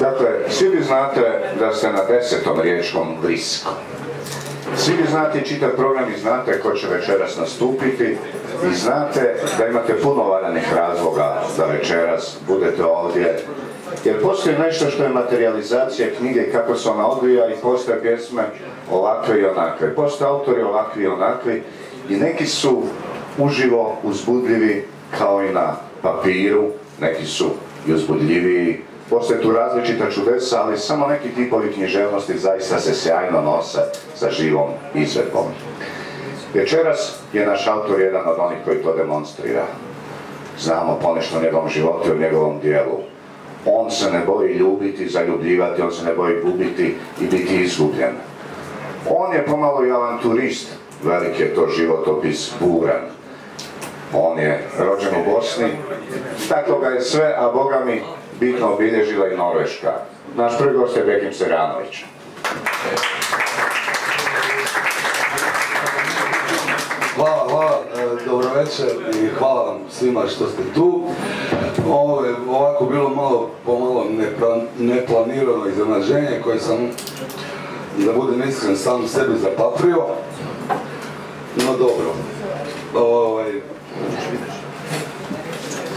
Dakle, svi vi znate da ste na desetom riječkom blisku. Svi vi znate čitav program i znate ko će večeras nastupiti i znate da imate puno valjanih razloga da večeras budete ovdje. Jer postoji nešto što je materializacija knjige kako se ona odvija i postoje pjesme ovakve i onakve. Postoje autori ovakvi i onakvi i neki su uživo uzbudljivi kao i na papiru, neki su i uzbudljiviji Postoje tu različita čudesa, ali samo neki tipovi književnosti zaista se sjajno nose sa živom izvedbom. Večeras je naš autor jedan od onih koji to demonstrira. Znamo ponešto o njegovom životu i o njegovom dijelu. On se ne boji ljubiti, zaljubljivati, on se ne boji gubiti i biti izgubljen. On je pomalo i avanturist, velik je to životopis buran. On je rođen u Bosni, tako ga je sve, a Boga mi bitno obilježila i Norveška. Naš prvi gost je Bekim Seranović. Hvala, hvala, e, dobro večer i hvala vam svima što ste tu. Ovo je ovako bilo malo, pomalo neplanirano iznenađenje koje sam, da budem iskren, sam sebi zapaprio. No dobro. Ovaj,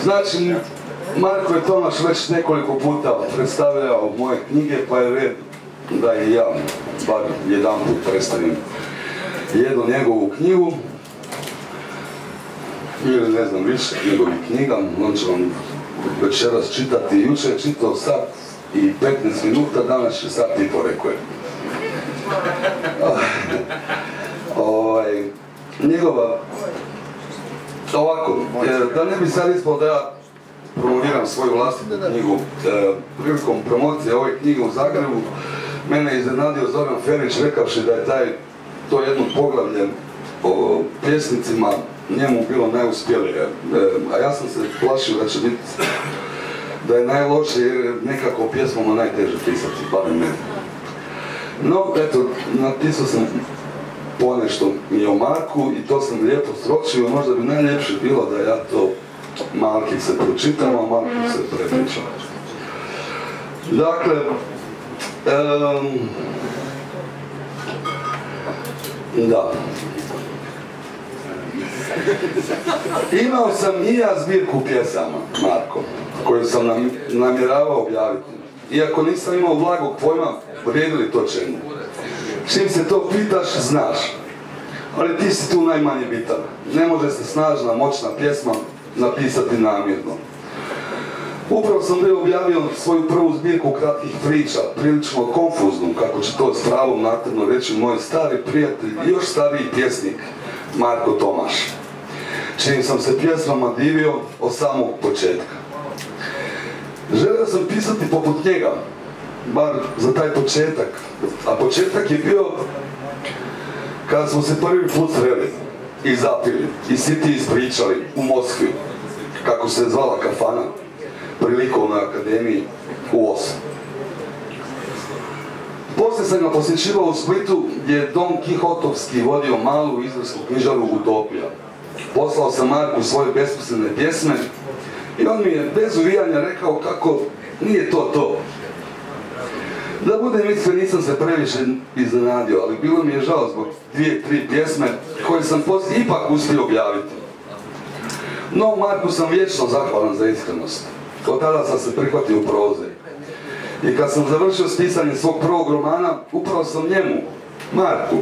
znači, Marko je Tomaš već nekoliko puta predstavljao moje knjige, pa je red da i ja bar jedan put predstavim jednu njegovu knjigu. Ili ne znam više njegovih knjiga, on će vam večeras čitati, juče je čitao sat i 15 minuta, danas će sat i po rekao ovaj, njegova ovako, da ne bi sad ispao da ja promoviram svoju vlastitu knjigu. E, prilikom promocije ove knjige u Zagrebu, mene je iznenadio Zoran Ferić rekavši da je taj, to jedno poglavlje o pjesnicima njemu bilo najuspjelije. E, a ja sam se plašio da će biti da je najlošije jer nekako pjesmama najteže pisati, barem ne. No, eto, napisao sam ponešto i o Marku i to sam lijepo sročio, možda bi najljepše bilo da ja to Malki se pročitamo, a Malki se prepriča. Dakle, da. Imao sam i ja zbirku pjesama, Marko, koju sam namjeravao objaviti. Iako nisam imao blagog pojma, vrijedili to čemu. Čim se to pitaš, znaš. Ali ti si tu najmanje bitan. Ne može se snažna, moćna pjesma napisati namjerno. Upravo sam bio objavio svoju prvu zbirku kratkih priča, prilično konfuznu, kako će to s pravom natrno reći moj stari prijatelj i još stariji pjesnik Marko Tomaš. Čim sam se pjesmama divio od samog početka. Želio sam pisati poput njega, bar za taj početak. A početak je bio kada smo se prvi put sreli i zapili i svi ti ispričali u Moskvi kako se zvala kafana pri likovnoj akademiji u Osam. Poslije sam ga posjećivao u Splitu gdje je Don Kihotovski vodio malu izvrsku knjižaru Utopija. Poslao sam Marku svoje besposlene pjesme i on mi je bez uvijanja rekao kako nije to to. Da budem iskren, nisam se previše iznenadio, ali bilo mi je žao zbog dvije, tri pjesme koje sam poslije ipak uspio objaviti. No, Marku sam vječno zahvalan za iskrenost. Od tada sam se prihvatio u proze. I kad sam završio s pisanjem svog prvog romana, upravo sam njemu, Marku,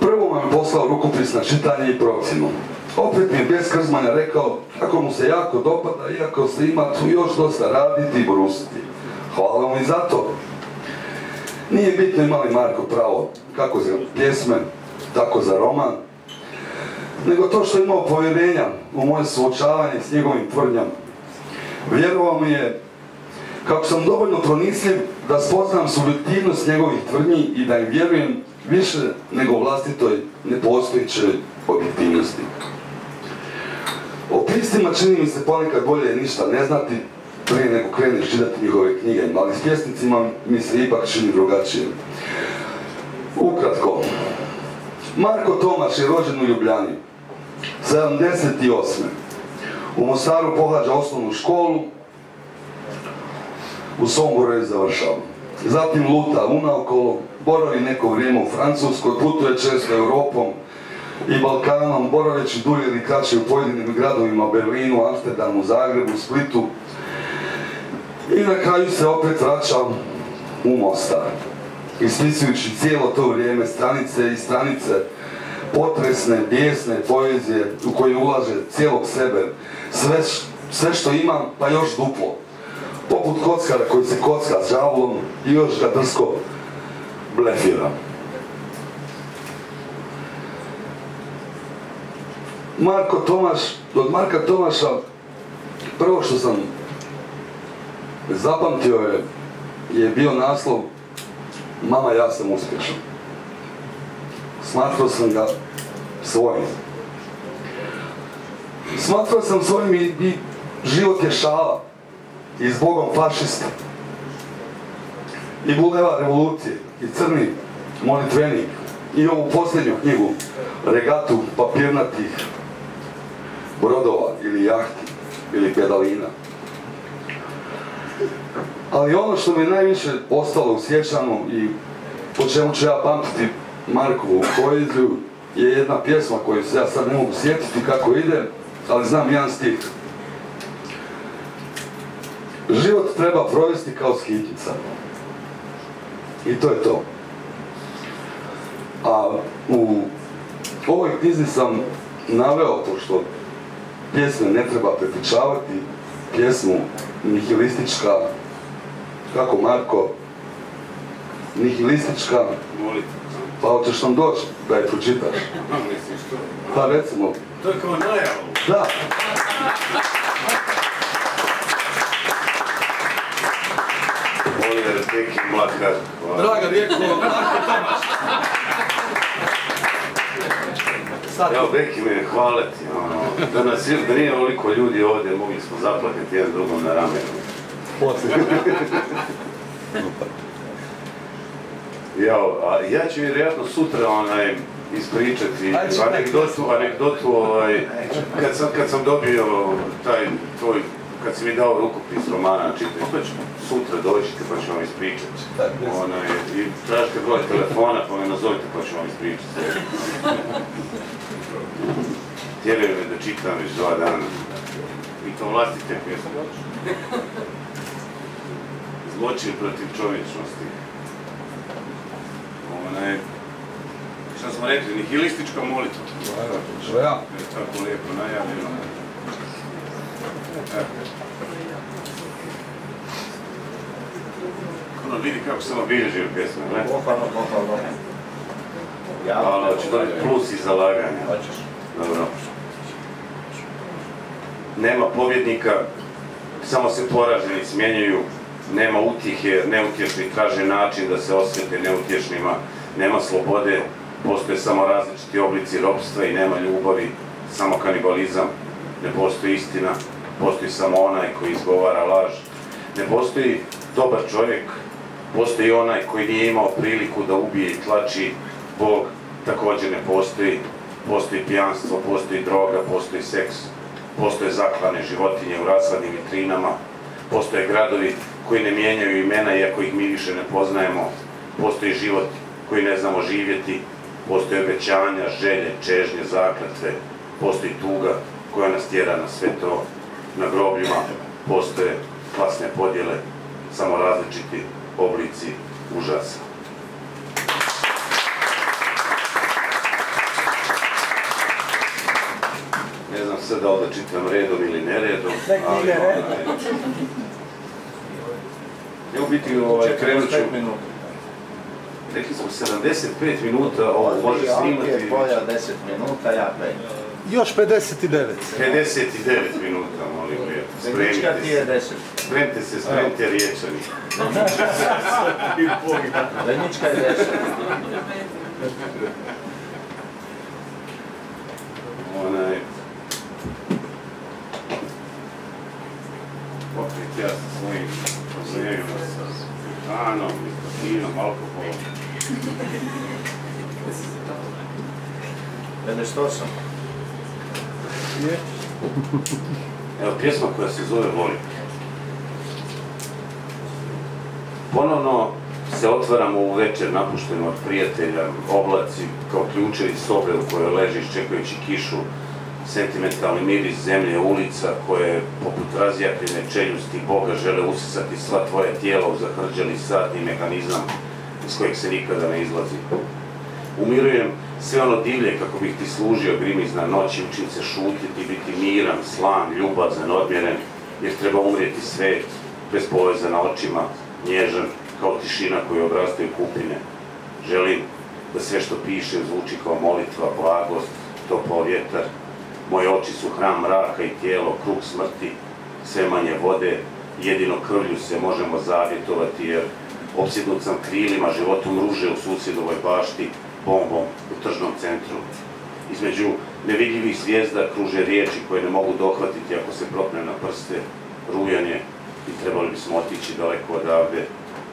prvo vam poslao rukopis na čitanje i procjenu. Opet mi je bez krzmanja rekao kako mu se jako dopada, iako se ima tu još dosta raditi i brusiti. Hvala mu i za to. Nije bitno imali Marko pravo kako za pjesme, tako za roman, nego to što je imao povjerenja u moje suočavanje s njegovim tvrdnjama. Vjerovao mi je kako sam dovoljno pronisljiv da spoznam subjektivnost njegovih tvrdnji i da im vjerujem više nego vlastitoj nepostojićoj objektivnosti. O pistima čini mi se ponekad bolje ništa ne znati prije nego kreneš čitati njihove knjige, ali s pjesnicima mi se ipak čini drugačije. Ukratko, Marko Tomaš je rođen u Ljubljani, 78. U Mostaru pohađa osnovnu školu, u Somboru je završao. Zatim luta unaokolo, boravi neko vrijeme u Francuskoj, putuje često Europom i Balkanom, boraveći dulje ili kraće u pojedinim gradovima Berlinu, Amsterdamu, Zagrebu, Splitu. I na kraju se opet vraća u Mostar. Ispisujući cijelo to vrijeme stranice i stranice potresne, bijesne poezije u koje ulaže cijelog sebe, sve, sve što ima, pa još duplo poput kockara koji se kocka s žavlom i još ga drsko blefira. Marko Tomaš, od Marka Tomaša prvo što sam zapamtio je, je bio naslov Mama ja sam uspješan. Smatrao sam ga svojim. Smatrao sam svojim i, i život je šala i zbogom fašista i Buleva revolucije i Crni molitvenik i ovu posljednju knjigu Regatu papirnatih brodova ili jahti ili pedalina. Ali ono što mi najviše ostalo u sjećanu i po čemu ću ja pamtiti Markovu poeziju je jedna pjesma koju se ja sad ne mogu sjetiti kako ide, ali znam jedan stih. Život treba provesti kao skitica. I to je to. A u ovoj knjizi sam naveo, pošto pjesme ne treba prepričavati, pjesmu nihilistička, kako Marko, nihilistička, pa hoćeš nam doći da je pročitaš. Pa recimo... To je kao najavu. Da. Oliver Peki Mlakar. Draga Rijeko, Marko Tomaš. Sad Evo Beki me hvala ti, ono, da nas je, da nije ovoliko ljudi ovdje, mogli smo zaplakati jedan drugom na ramenu. Jao, a ja ću vjerojatno sutra onaj ispričati anegdotu, anegdotu ovaj, kad sam, kad sam dobio taj tvoj, kad si mi dao rukopis romana čitati, pa ću sutra dođite pa ću vam ispričati. Onaj, I tražite broj telefona pa me nazovite pa ću vam ispričati. Tjeraju me da čitam već dva dana. I to vlastite pjesme. Zločin protiv čovječnosti. Onaj, šta smo rekli, nihilistička molitva. Je tako lijepo najavljeno. Ono vidi kako sam obilježio pjesme, ne? Pohvalno, pohvalno. Ali hoću dobiti plus i zalaganja. Hoćeš. Dobro. Nema pobjednika, samo se poraženi smjenjuju, nema utjehe, neutješni traže način da se osjete neutješnima, nema slobode, postoje samo različiti oblici ropstva i nema ljubavi, samo kanibalizam, ne postoji istina, postoji samo onaj koji izgovara laž, ne postoji dobar čovjek, postoji onaj koji nije imao priliku da ubije i tlači, Bog također ne postoji, postoji pijanstvo, postoji droga, postoji seks, postoje zaklane životinje u rasadnim vitrinama, postoje gradovi koji ne mijenjaju imena iako ih mi više ne poznajemo, postoji život koji ne znamo živjeti, postoje obećanja, želje, čežnje, zakletve, postoji tuga koja nas tjera na sve to, na grobljima postoje klasne podjele, samo različiti oblici užasa. Ne znam sad da li da čitam redom ili neredom, ali onaj... Evo biti ovaj, krenut ću, 45 minuta. rekli smo 75 minuta, ovo može Ti, snimati Anke, tvoja 10 minuta, ja 5. Još 59. 59 minuta, molim ti je Spremite se, 10. spremite se, spremite riječani. Zemička je 10. Onaj... Opet ja sa svojim problemima, sa hranom, nikotinom, alkoholom. 58. Evo pjesma koja se zove Volim. Ponovno se otvaramo u večer napušteno od prijatelja, oblaci kao ključevi sobe u kojoj ležiš čekajući kišu, sentimentalni miris zemlje, ulica koje poput razjapljene čeljusti Boga žele usisati sva tvoja tijela u zahrđali satni mehanizam iz kojeg se nikada ne izlazi. Umirujem sve ono divlje kako bih ti služio grimizna noći, učim se šutiti, biti miran, slan, ljubazan, odmjeren, jer treba umrijeti svet, bez poveza na očima, nježan, kao tišina koju obrastaju kupine. Želim da sve što piše zvuči kao molitva, blagost, topao vjetar. Moje oči su hram mraka i tijelo, krug smrti, sve manje vode, jedino krvlju se možemo zavjetovati jer opsjednut sam krilima, životom ruže u susjedovoj bašti, bombom u tržnom centru. Između nevidljivih zvijezda kruže riječi koje ne mogu dohvatiti ako se propne na prste, rujanje i trebali bismo otići daleko odavde.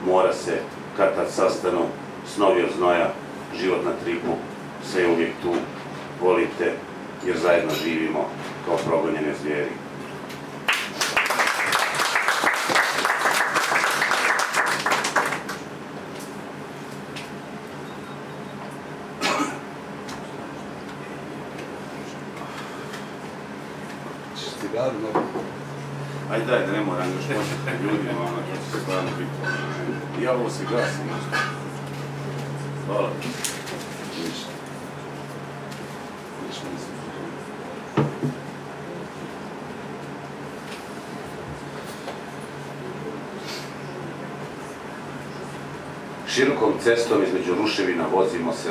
Mora se, kad tad sastanu, snovi od znoja, život na tripu, sve je uvijek tu, volite, jer zajedno živimo kao progonjene zvijeri. Ajde daj, da ne moram još početi ljudima, ono, to će stvarno biti. ono, Ja ovo se gasim, nešto. Hvala. Ništa. Ništa nisam. Širokom cestom između ruševina vozimo se.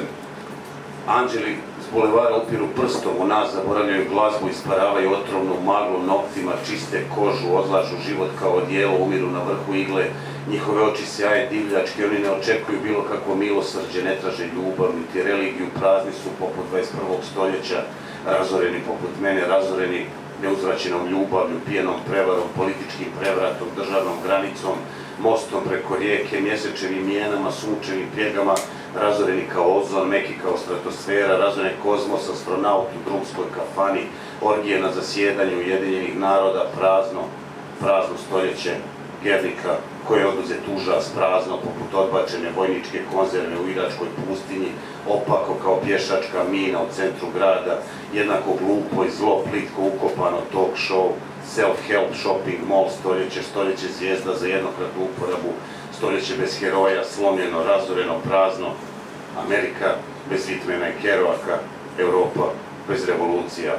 Anđeli s bulevara upiru prstom u nas, zaboravljaju glazbu, isparavaju otrovnu maglu noktima, čiste kožu, odlažu život kao odijelo, umiru na vrhu igle, njihove oči sjaje divljački, oni ne očekuju bilo kakvo milosrđe, ne traže ljubav, niti religiju, prazni su poput 21. stoljeća, razoreni poput mene, razoreni neuzvraćenom ljubavlju, pijenom prevarom, političkim prevratom, državnom granicom, mostom preko rijeke, mjesečevim mijenama, sunčevim pjegama, razoreni kao ozon, meki kao stratosfera, razoreni kozmos, astronaut u drumskoj kafani, orgije na zasjedanju Ujedinjenih naroda, prazno, prazno stoljeće Gernika koje je oduzet užas, prazno poput odbačene vojničke konzerve u iračkoj pustinji, opako kao pješačka mina u centru grada, jednako glupo i zlo plitko ukopano talk show, self-help shopping mall, stoljeće, stoljeće zvijezda za jednokratnu uporabu, stoljeće bez heroja, slomljeno, razoreno, prazno, Amerika bez Vitmena i Kerouaka, Europa bez revolucija.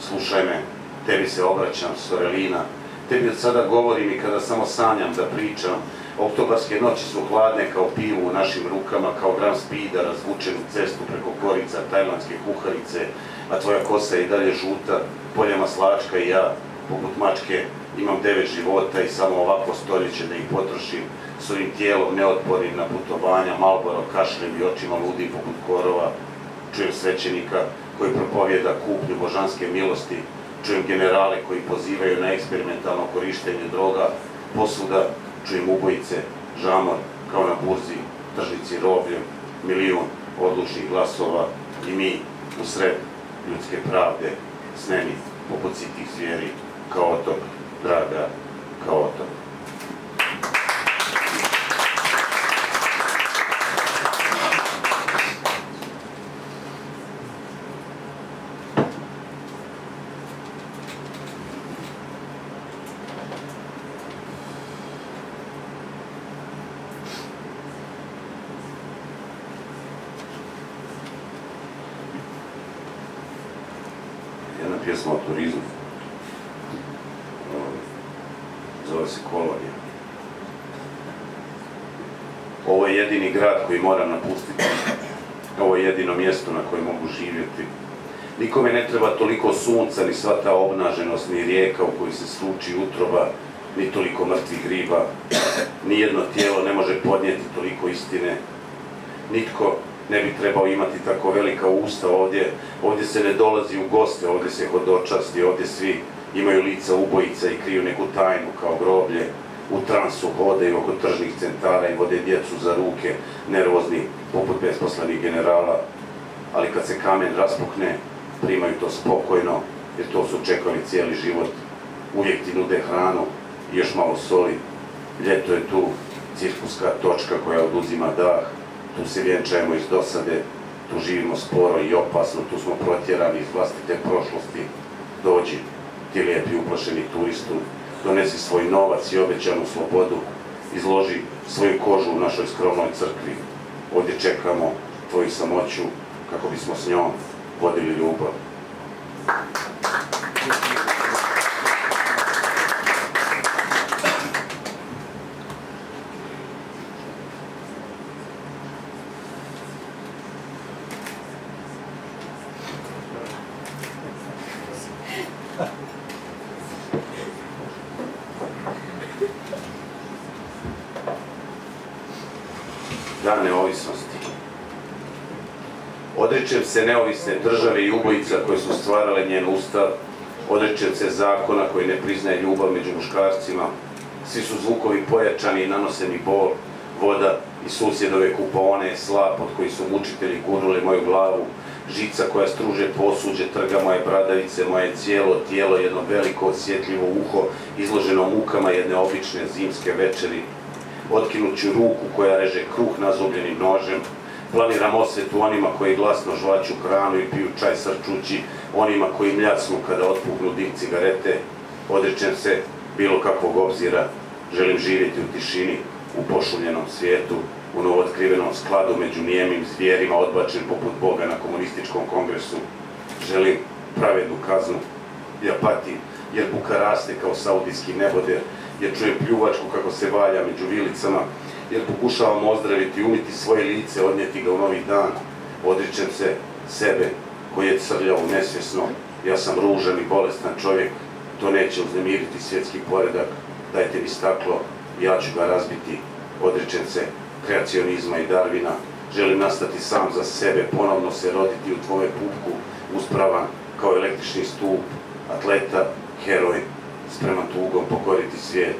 Slušaj me, tebi se obraćam, Sorelina, tebi od sada govorim i kada samo sanjam da pričam. Oktobarske noći su hladne kao pivu u našim rukama, kao gram spida razvučenu cestu preko korica tajlandske kuharice, a tvoja kosa je i dalje žuta, polja maslačka i ja, poput mačke, imam devet života i samo ovako stoljeće da ih potrošim, s ovim tijelom neotpornim na putovanja, malboro, kašljem i očima ludim poput korova, čujem svećenika koji propovjeda kupnju božanske milosti, čujem generale koji pozivaju na eksperimentalno korištenje droga, posuda, čujem ubojice, žamor, kao na burzi, tržnici robljem, milijun odlučnih glasova i mi u sred ljudske pravde, sneni poput sitih zvijeri, kao otok, draga, kao otok. jedna pjesma o turizmu. Ovaj, Zove se Kolonija. Ovo je jedini grad koji moram napustiti. Ovo je jedino mjesto na kojem mogu živjeti. Nikome ne treba toliko sunca, ni sva ta obnaženost, ni rijeka u kojoj se sluči utroba, ni toliko mrtvih griba. Nijedno tijelo ne može podnijeti toliko istine. Nitko ne bi trebao imati tako velika usta ovdje. Ovdje se ne dolazi u goste, ovdje se hodočasti, ovdje svi imaju lica ubojica i kriju neku tajnu kao groblje. U transu hodaju oko tržnih centara i vode djecu za ruke, nervozni, poput besposlenih generala. Ali kad se kamen raspukne, primaju to spokojno, jer to su čekali cijeli život. uvijek ti nude hranu i još malo soli. Ljeto je tu cirkuska točka koja oduzima dah, tu se vjenčajemo iz dosade, tu živimo sporo i opasno, tu smo protjerani iz vlastite prošlosti. Dođi, ti lijepi uplašeni turistu, donesi svoj novac i obećanu slobodu, izloži svoju kožu u našoj skromnoj crkvi. Ovdje čekamo tvoju samoću kako bismo s njom vodili ljubav. Dan neovisnosti. Odričem se neovisne države i ubojica koje su stvarale njen ustav, odričem se zakona koji ne priznaje ljubav među muškarcima, svi su zvukovi pojačani i nanose mi bol, voda i susjedove kupaone, slap od koji su mučitelji gurnuli moju glavu, žica koja struže posuđe, trga moje bradavice, moje cijelo tijelo, jedno veliko osjetljivo uho, izloženo mukama jedne obične zimske večeri, otkinuću ruku koja reže kruh nazubljenim nožem, planiram osvetu onima koji glasno žvaću hranu i piju čaj srčući, onima koji mljacnu kada otpuknu dim cigarete, odričem se bilo kakvog obzira, želim živjeti u tišini, u pošuljenom svijetu, u novootkrivenom skladu među nijemim zvijerima odbačen poput Boga na komunističkom kongresu. Želim pravednu kaznu, ja patim, jer buka raste kao saudijski neboder, jer čujem pljuvačku kako se valja među vilicama, jer pokušavam ozdraviti, umiti svoje lice, odnijeti ga u novi dan. Odričem se sebe koji je crljao nesvjesno, ja sam ružan i bolestan čovjek, to neće uznemiriti svjetski poredak, dajte mi staklo, ja ću ga razbiti, odričem se kreacionizma i Darvina, želim nastati sam za sebe, ponovno se roditi u tvome pupku, uspravan kao električni stup, atleta, heroj, spreman tugom pokoriti svijet,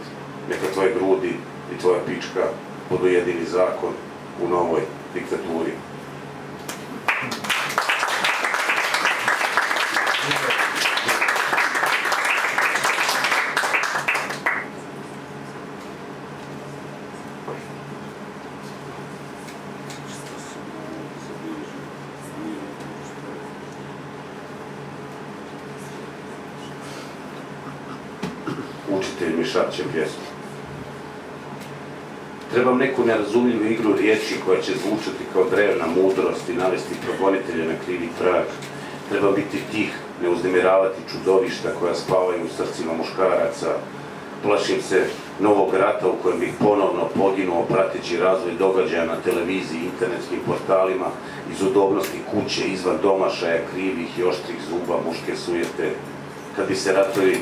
neka tvoje grudi i tvoja pička budu jedini zakon u novoj diktaturi. Učitelj mi šapće pjesmu. Trebam neku nerazumljivu igru riječi koja će zvučati kao drevna mudrost i navesti progonitelje na krivi trag. Treba biti tih, ne uznemiravati čudovišta koja spavaju u srcima muškaraca. Plašim se novog rata u kojem bih ponovno poginuo prateći razvoj događaja na televiziji, internetskim portalima, iz udobnosti kuće, izvan domašaja, krivih i oštrih zuba, muške sujete. Kad bi se ratovi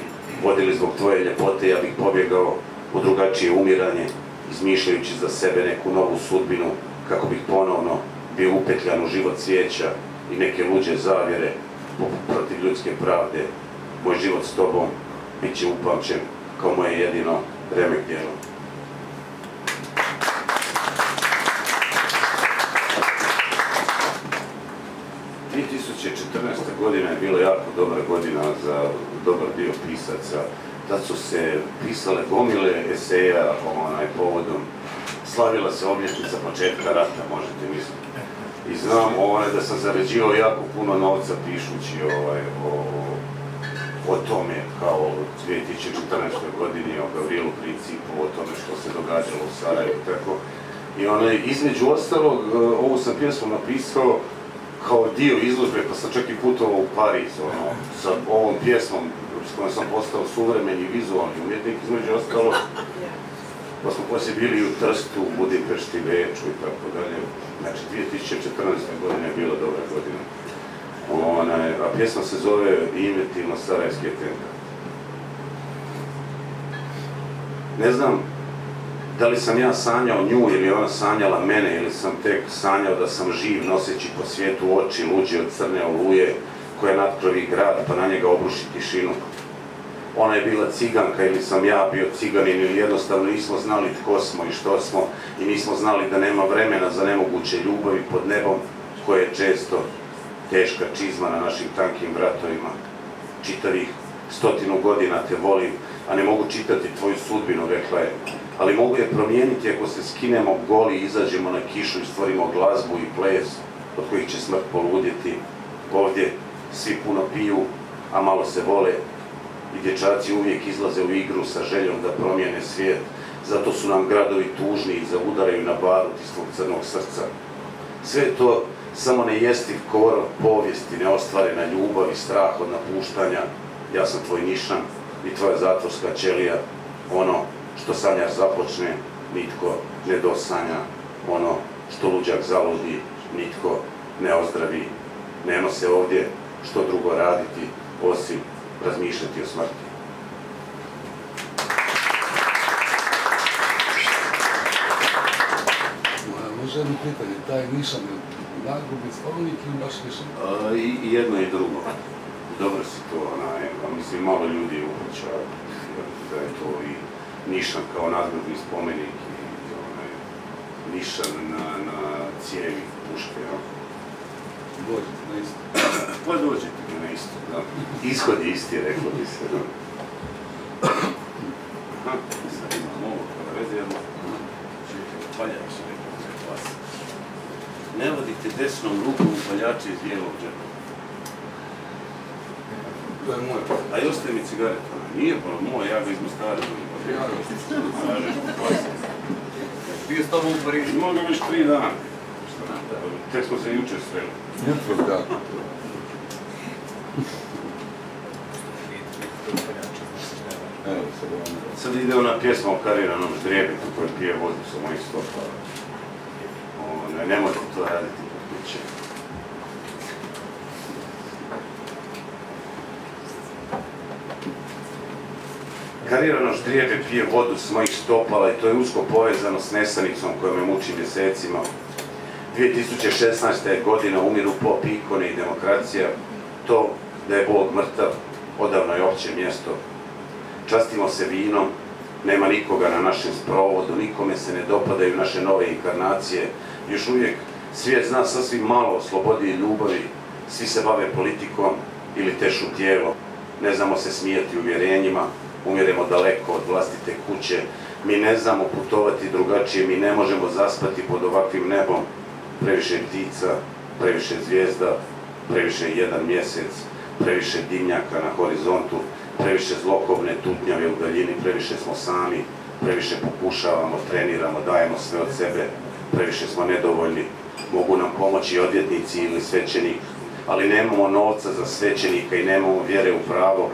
vodili zbog tvoje ljepote, ja bih pobjegao u drugačije umiranje, izmišljajući za sebe neku novu sudbinu, kako bih ponovno bio upetljan u život svijeća i neke luđe zavjere protiv ljudske pravde. Moj život s tobom bit će upamćen kao moje jedino remek djelo. godina je bila jako dobra godina za dobar dio pisaca. Tad su se pisale gomile eseja onaj, povodom. Slavila se obljetnica početka rata, možete misliti. I znam onaj, da sam zarađivao jako puno novca pišući ovaj, o, o tome kao u 2014. godini o Gavrilu Principu, o tome što se događalo u Sarajevu tako. I onaj, između ostalog, ovu sam pjesmu napisao kao dio izložbe, pa sam čak i putovao u Pariz, ono, sa ovom pjesmom s kojom sam postao suvremeni vizualni umjetnik, između ostalog. Pa smo poslije bili u Trstu, u Budimpešti, Beču i tako dalje. Znači, 2014. godina je bila dobra godina. Onaj, a pjesma se zove Inventivno Sarajevski tenka. Ne znam da li sam ja sanjao nju ili ona sanjala mene ili sam tek sanjao da sam živ noseći po svijetu oči luđe od crne oluje koja natkrovi grad pa na njega obruši tišinu. Ona je bila ciganka ili sam ja bio ciganin ili jednostavno nismo znali tko smo i što smo i nismo znali da nema vremena za nemoguće ljubavi pod nebom koje je često teška čizma na našim tankim vratovima. Čitavih stotinu godina te volim, a ne mogu čitati tvoju sudbinu, rekla je. Ali mogu je promijeniti ako se skinemo goli, izađemo na kišu i stvorimo glazbu i ples od kojih će smrt poludjeti. Ovdje svi puno piju, a malo se vole i dječaci uvijek izlaze u igru sa željom da promijene svijet. Zato su nam gradovi tužni i zaudaraju na barut iz svog crnog srca. Sve to samo nejestiv korov povijesti, neostvarena ljubav i strah od napuštanja. Ja sam tvoj nišan i tvoja zatvorska ćelija. Ono što sanjar započne, nitko ne dosanja. Ono što luđak zaludi, nitko ne ozdravi. Nema se ovdje što drugo raditi, osim razmišljati o smrti. Može jedno pitanje, taj nišan je nagrobni spomenik ili baš nišan? A, i, jedno i drugo. Dobro si to, onaj, mislim, malo ljudi upuća da je to i nišan kao nadgrobni spomenik i onaj, nišan na, na cijevi puške, ja. Dođite na isto. Pa dođete mi na isto, da. Ishod je isti, reklo bi se, da. Aha, sad imam ovo, kada veze jedno. Paljač, rekao se glas. Ne vodite desnom rukom paljače iz lijevog džepa. To je moje. A i ostaje mi cigareta. Nije pa moj, ja ga iz Mostara Bio s tobom u Parizu? Mogu već tri dana. Tek smo se jučer sreli. Jutro, da. Sad ide ona pjesma o kariranom ždrijebetu koji pije vodu sa mojih stopa. Ono, nemojte to raditi kod kuće. Karirano ždrijebe pije vodu s mojih stopala i to je usko povezano s nesanicom koja me muči mjesecima. 2016. je godina umiru pop ikone i demokracija. To da je Bog mrtav, odavno je opće mjesto. Častimo se vinom, nema nikoga na našem sprovodu, nikome se ne dopadaju naše nove inkarnacije. Još uvijek svijet zna sasvim malo o slobodi i ljubavi, svi se bave politikom ili tešu tijelo. Ne znamo se smijeti uvjerenjima, umiremo daleko od vlastite kuće, mi ne znamo putovati drugačije, mi ne možemo zaspati pod ovakvim nebom. Previše ptica, previše zvijezda, previše je jedan mjesec, previše dimnjaka na horizontu, previše zlokobne tutnjave u daljini, previše smo sami, previše pokušavamo, treniramo, dajemo sve od sebe, previše smo nedovoljni. Mogu nam pomoći odvjetnici ili svećenik, ali nemamo novca za svećenika i nemamo vjere u pravo.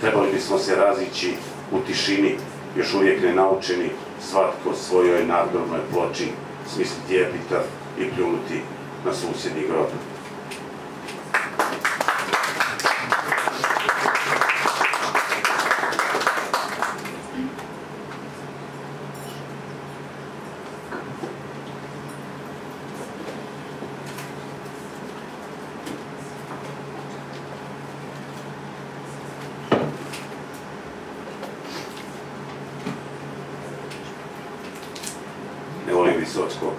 Trebali bismo se razići u tišini, još uvijek ne naučeni, svatko svojoj nadgrobnoj ploči, smisliti epitaf i pljunuti na susjedni grob. Ne volim Visockog.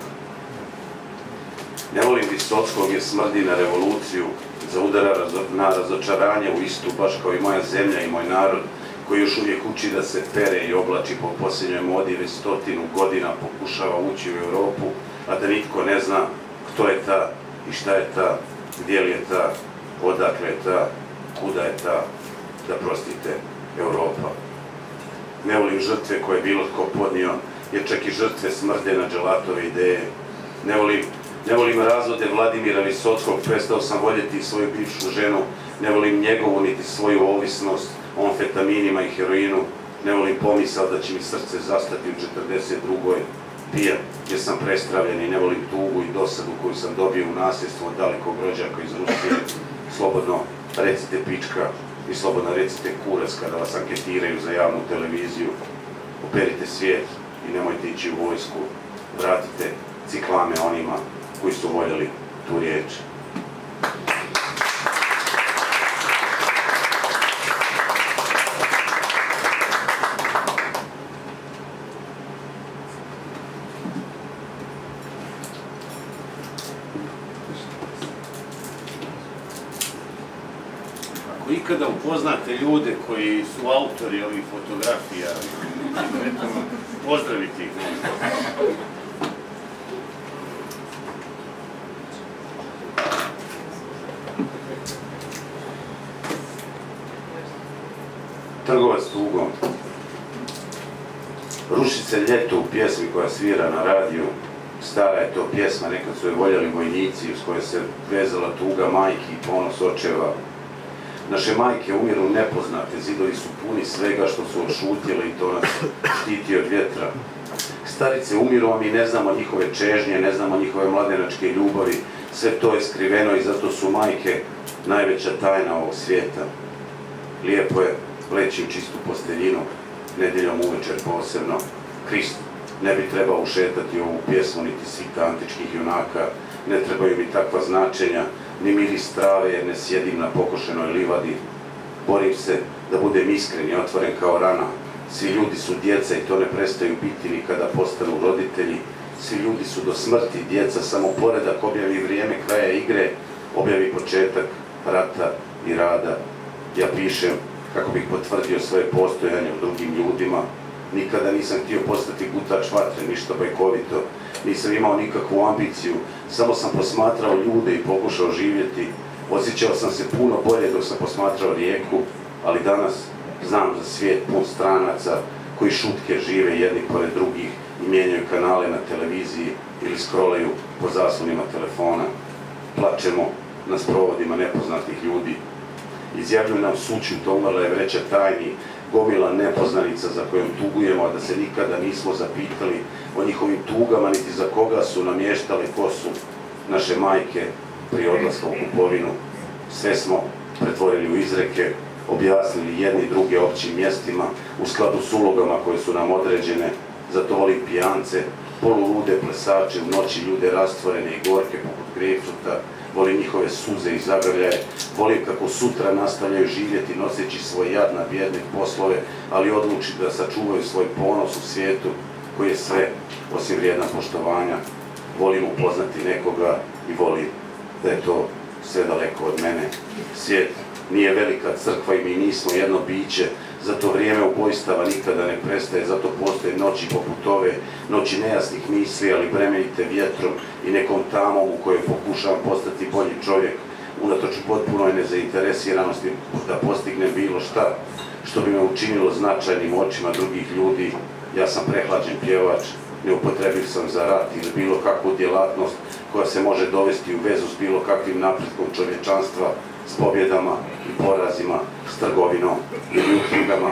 Ne volim Visockog jer smrdi na revoluciju, zaudara na razočaranje u istu, baš kao i moja zemlja i moj narod, koji još uvijek uči da se pere i oblači po posljednjoj modi već stotinu godina pokušava ući u Europu, a da nitko ne zna kto je ta i šta je ta, gdje li je ta, odakle je ta, kuda je ta, da prostite, Europa. Ne volim žrtve koje je bilo tko podnio, jer čak i žrtve smrde na dželatove ideje. Ne volim, ne volim razvode Vladimira Visockog, prestao sam voljeti svoju bivšu ženu, ne volim njegovu niti svoju ovisnost o amfetaminima i heroinu, ne volim pomisao da će mi srce zastati u 42. Pijan, jer sam prestravljen i ne volim tugu i dosadu koju sam dobio u nasljedstvo od dalekog rođaka iz Rusije. Slobodno recite pička i slobodno recite kurac kada vas anketiraju za javnu televiziju. Operite svijet i nemojte ići u vojsku. Vratite ciklame onima koji su voljeli tu riječ. Ako ikada upoznate ljude koji su autori ovih fotografija, pozdraviti ih. Trgovac tugom. Ruši se ljeto u pjesmi koja svira na radiju. Stara je to pjesma, nekad su je voljeli vojnici uz koje se vezala tuga majki i ponos očeva. Naše majke umiru nepoznate, zidovi su puni svega što su odšutjeli i to nas štiti od vjetra. Starice umiru, a mi ne znamo njihove čežnje, ne znamo njihove mladenačke ljubavi, sve to je skriveno i zato su majke najveća tajna ovog svijeta. Lijepo je leći u čistu posteljinu, nedjeljom uvečer posebno. Krist ne bi trebao ušetati ovu pjesmu niti svita antičkih junaka, ne trebaju mi takva značenja, ni miris trave jer ne sjedim na pokošenoj livadi. Borim se da budem iskren i otvoren kao rana. Svi ljudi su djeca i to ne prestaju biti ni kada postanu roditelji. Svi ljudi su do smrti djeca, samo poredak objavi vrijeme kraja igre, objavi početak rata i rada. Ja pišem kako bih potvrdio svoje postojanje u drugim ljudima. Nikada nisam htio postati gutač vatre, ništa bajkovito. Nisam imao nikakvu ambiciju, samo sam posmatrao ljude i pokušao živjeti. Osjećao sam se puno bolje dok sam posmatrao rijeku, ali danas znam za svijet pun stranaca koji šutke žive jedni pored drugih i mijenjaju kanale na televiziji ili scrollaju po zaslonima telefona. Plačemo na sprovodima nepoznatih ljudi izjavljuju nam sućut, umrla je vreća tajni, gomila nepoznanica za kojom tugujemo, a da se nikada nismo zapitali o njihovim tugama, niti za koga su namještali ko su naše majke prije odlaska u kupovinu. Sve smo pretvorili u izreke, objasnili jedni druge općim mjestima u skladu s ulogama koje su nam određene, zato volim pijance, polulude plesače, u noći ljude rastvorene i gorke poput grejpfruta, volim njihove suze i zagrljaje, volim kako sutra nastavljaju živjeti noseći svoj jad na bijedne poslove, ali odluči da sačuvaju svoj ponos u svijetu koji je sve osim vrijedna poštovanja. Volim upoznati nekoga i volim da je to sve daleko od mene. Svijet nije velika crkva i mi nismo jedno biće, zato vrijeme ubojstava nikada ne prestaje, zato postoje noći poput ove, noći nejasnih misli, ali bremenite vjetrom i nekom tamom u kojoj pokušavam postati bolji čovjek, unatoč potpunoj nezainteresiranosti da postignem bilo šta što bi me učinilo značajnim očima drugih ljudi. Ja sam prehlađen pjevač, neupotrebiv sam za rat ili bilo kakvu djelatnost koja se može dovesti u vezu s bilo kakvim napretkom čovječanstva, s pobjedama i porazima, s trgovinom i uhljugama.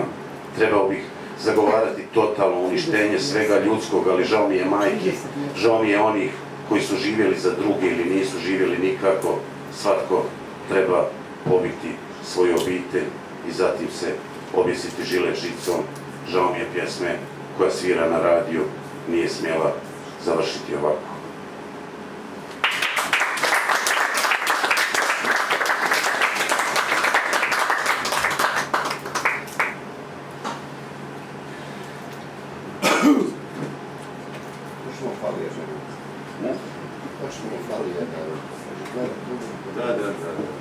Trebao bih zagovarati totalno uništenje svega ljudskog, ali žao mi je majki, žao mi je onih koji su živjeli za druge ili nisu živjeli nikako. Svatko treba pobiti svoju obitelj i zatim se objesiti žilet žicom. Žao mi je pjesme koja svira na radiju, nije smjela završiti ovako. Točno fali jedna. Ne? Točno fali jedna. Da, da, da.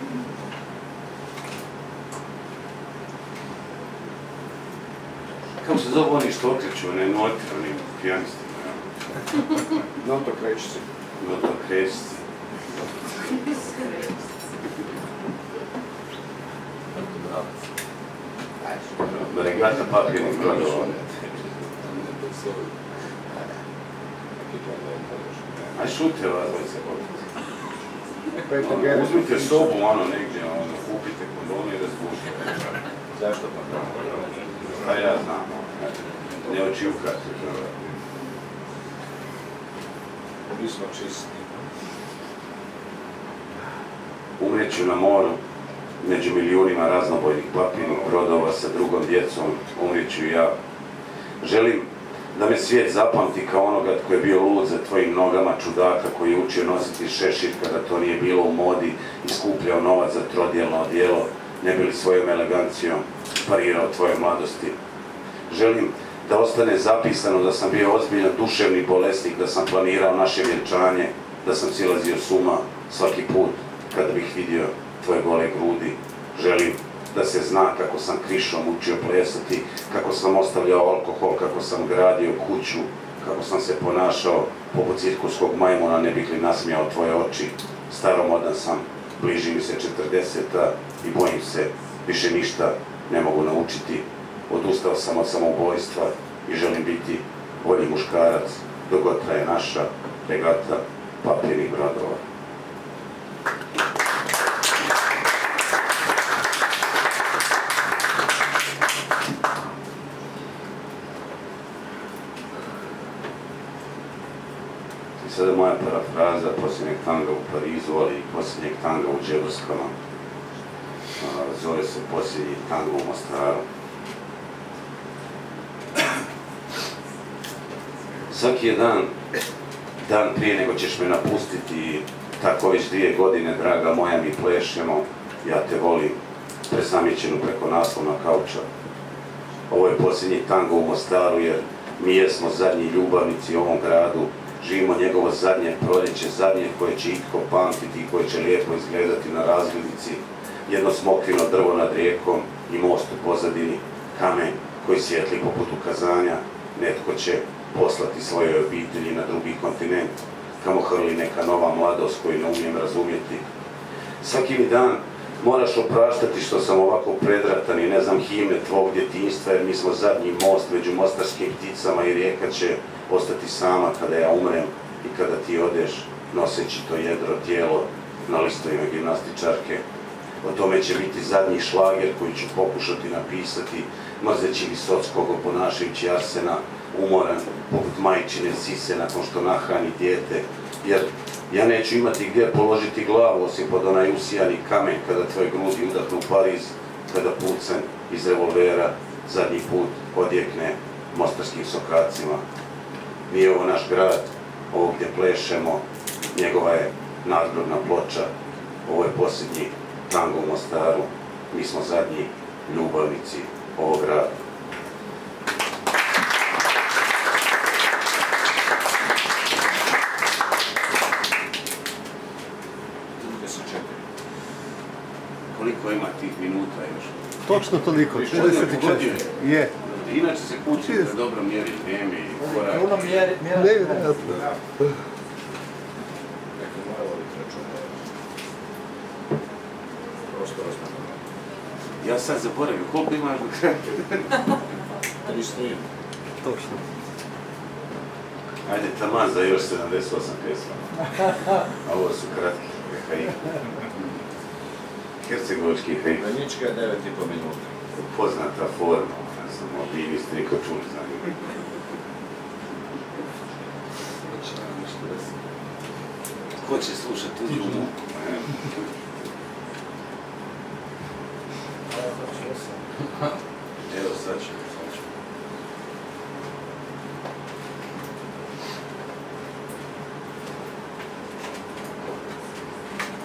Kako se zove oni što okreću, ne noti, onim pijanistima, ja? No to kreći se. No to kresci. Regata papirnih brodova. Aj šute vas, dvoj se popite. Uzmite sobu, ono, negdje, ono, kupite kondone i razbušite. Zašto pa to? Pa ja znam, ne očivkati. Mi smo čisti. Umreću na moru, među milijunima raznobojnih papirnih brodova sa drugom djecom, umriću ja. Želim da me svijet zapamti kao onoga tko je bio lud za tvojim nogama čudaka koji je učio nositi šešir kada to nije bilo u modi i skupljao novac za trodjelno odijelo, ne bi li svojom elegancijom parirao tvoje mladosti. Želim da ostane zapisano da sam bio ozbiljan duševni bolesnik, da sam planirao naše vjenčanje, da sam silazio s uma svaki put kada bih vidio tvoje gole grudi. Želim da se zna kako sam krišom učio plesati, kako sam ostavljao alkohol, kako sam gradio kuću, kako sam se ponašao poput cirkuskog majmuna, ne bih li nasmijao tvoje oči. Staromodan sam, bliži mi se 40 i bojim se, više ništa ne mogu naučiti. Odustao sam od samoubojstva i želim biti bolji muškarac dok god traje naša regata papirnih brodova. Sada moja parafraza posljednjeg tanga u Parizu, ali i posljednjeg tanga u Džeburskama. A, Zove se posljednji tango u Mostaru. Svaki je dan, dan prije nego ćeš me napustiti tako već dvije godine, draga moja, mi plešemo, ja te volim, presamićenu preko naslovna kauča. Ovo je posljednji tango u Mostaru jer mi jesmo zadnji ljubavnici u ovom gradu, živimo njegovo zadnje proljeće, zadnje koje će itko pamtiti i koje će lijepo izgledati na razglednici, jedno smokrino drvo nad rijekom i most u pozadini, kamen koji svijetli poput ukazanja, netko će poslati svojoj obitelji na drugi kontinent, kamo hrli neka nova mladost koju ne umijem razumjeti. Svaki mi dan moraš opraštati što sam ovako predratan i ne znam himne tvog djetinjstva jer mi smo zadnji most među mostarskim pticama i rijeka će ostati sama kada ja umrem i kada ti odeš noseći to jedro tijelo na listovima gimnastičarke. O tome će biti zadnji šlager koji ću pokušati napisati, mrzeći Visockog oponašajući Arsena, umoran, poput majčine sise nakon što nahrani dijete, jer ja neću imati gdje položiti glavu osim pod onaj usijani kamen kada tvoje grudi udahnu Pariz, kada pucem iz revolvera zadnji put odjekne mostarskim sokacima. Nije ovo naš grad, ovo gdje plešemo, njegova je nadgrobna ploča, ovo je posljednji tango u Mostaru, mi smo zadnji ljubavnici ovog grada. Koliko ima tih minuta još? Točno toliko, Viš, čovjek 34. pogodio je. Inače se kući da dobro mjeri vrijeme i korak. Puno mjeri, mjera. Nevjerojatno. Neko mora voditi računa. Ja sad zaboravim, koliko kraja? 300 i Točno. Ajde, taman za još 78 pjesma. A ovo su kratki haiku. Hercegovački haiku. Vojnička je 9,5 minuta. Poznata forma, ne znam, vi niste niko čuli za nju. Ko će slušati tuđu muku? Evo sad ću.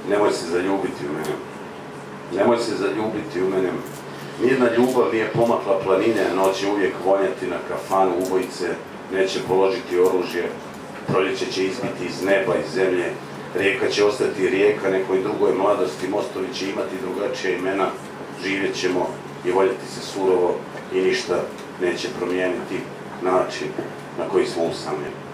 Nemoj se zaljubiti u mene. Nemoj se zaljubiti u mene. Nijedna ljubav nije pomakla planine, noć će uvijek vonjati na kafanu ubojice, neće položiti oružje, proljeće će izbiti iz neba, iz zemlje, rijeka će ostati rijeka nekoj drugoj mladosti, mostovi će imati drugačije imena, živjet ćemo i voljeti se surovo i ništa neće promijeniti način na koji smo usamljeni.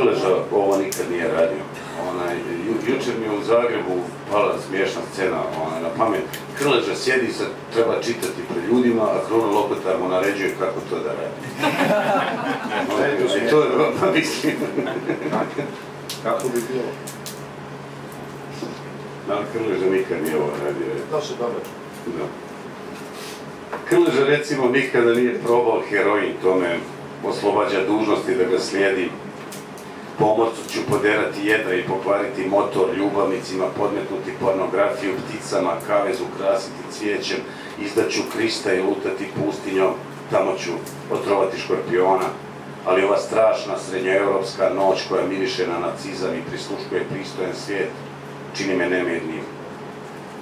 Krleža ovo nikad nije radio. Onaj, ju, jučer mi je u Zagrebu pala smiješna scena onaj, na pamet. Krleža sjedi sad, treba čitati pred ljudima, a Kruno Lokotar mu naređuje kako to da radi. Onaj, to je, pa mislim, Kako bi bilo? ali Krleža nikad nije ovo radio. To se dobro. Da. Krleža recimo nikada nije probao heroin, to me oslobađa dužnosti da ga slijedi. Pomorcu ću poderati jedra i pokvariti motor ljubavnicima, podmetnuti pornografiju pticama, kavez ukrasiti cvijećem, izdaću Krista i lutati pustinjom, tamo ću otrovati škorpiona. Ali ova strašna srednjoevropska noć koja miriše na nacizam i prisluškuje pristojan svijet, čini me nemirnim.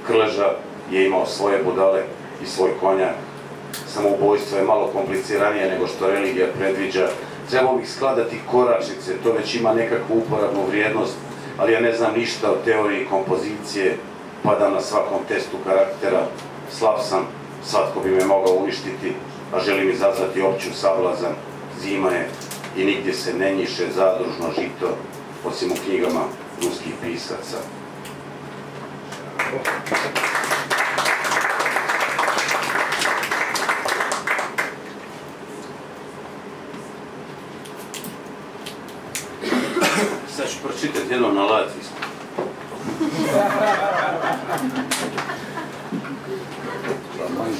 Krleža je imao svoje budale i svoj konjak, samoubojstvo je malo kompliciranije nego što religija predviđa. Trebao bih skladati koračnice, to već ima nekakvu uporabnu vrijednost, ali ja ne znam ništa o teoriji kompozicije, padam na svakom testu karaktera, slab sam, svatko bi me mogao uništiti, a želim izazvati opću sablazan. Zima je i nigdje se ne njiše zadružno žito, osim u knjigama ruskih pisaca. Sad ću pročitati jedno na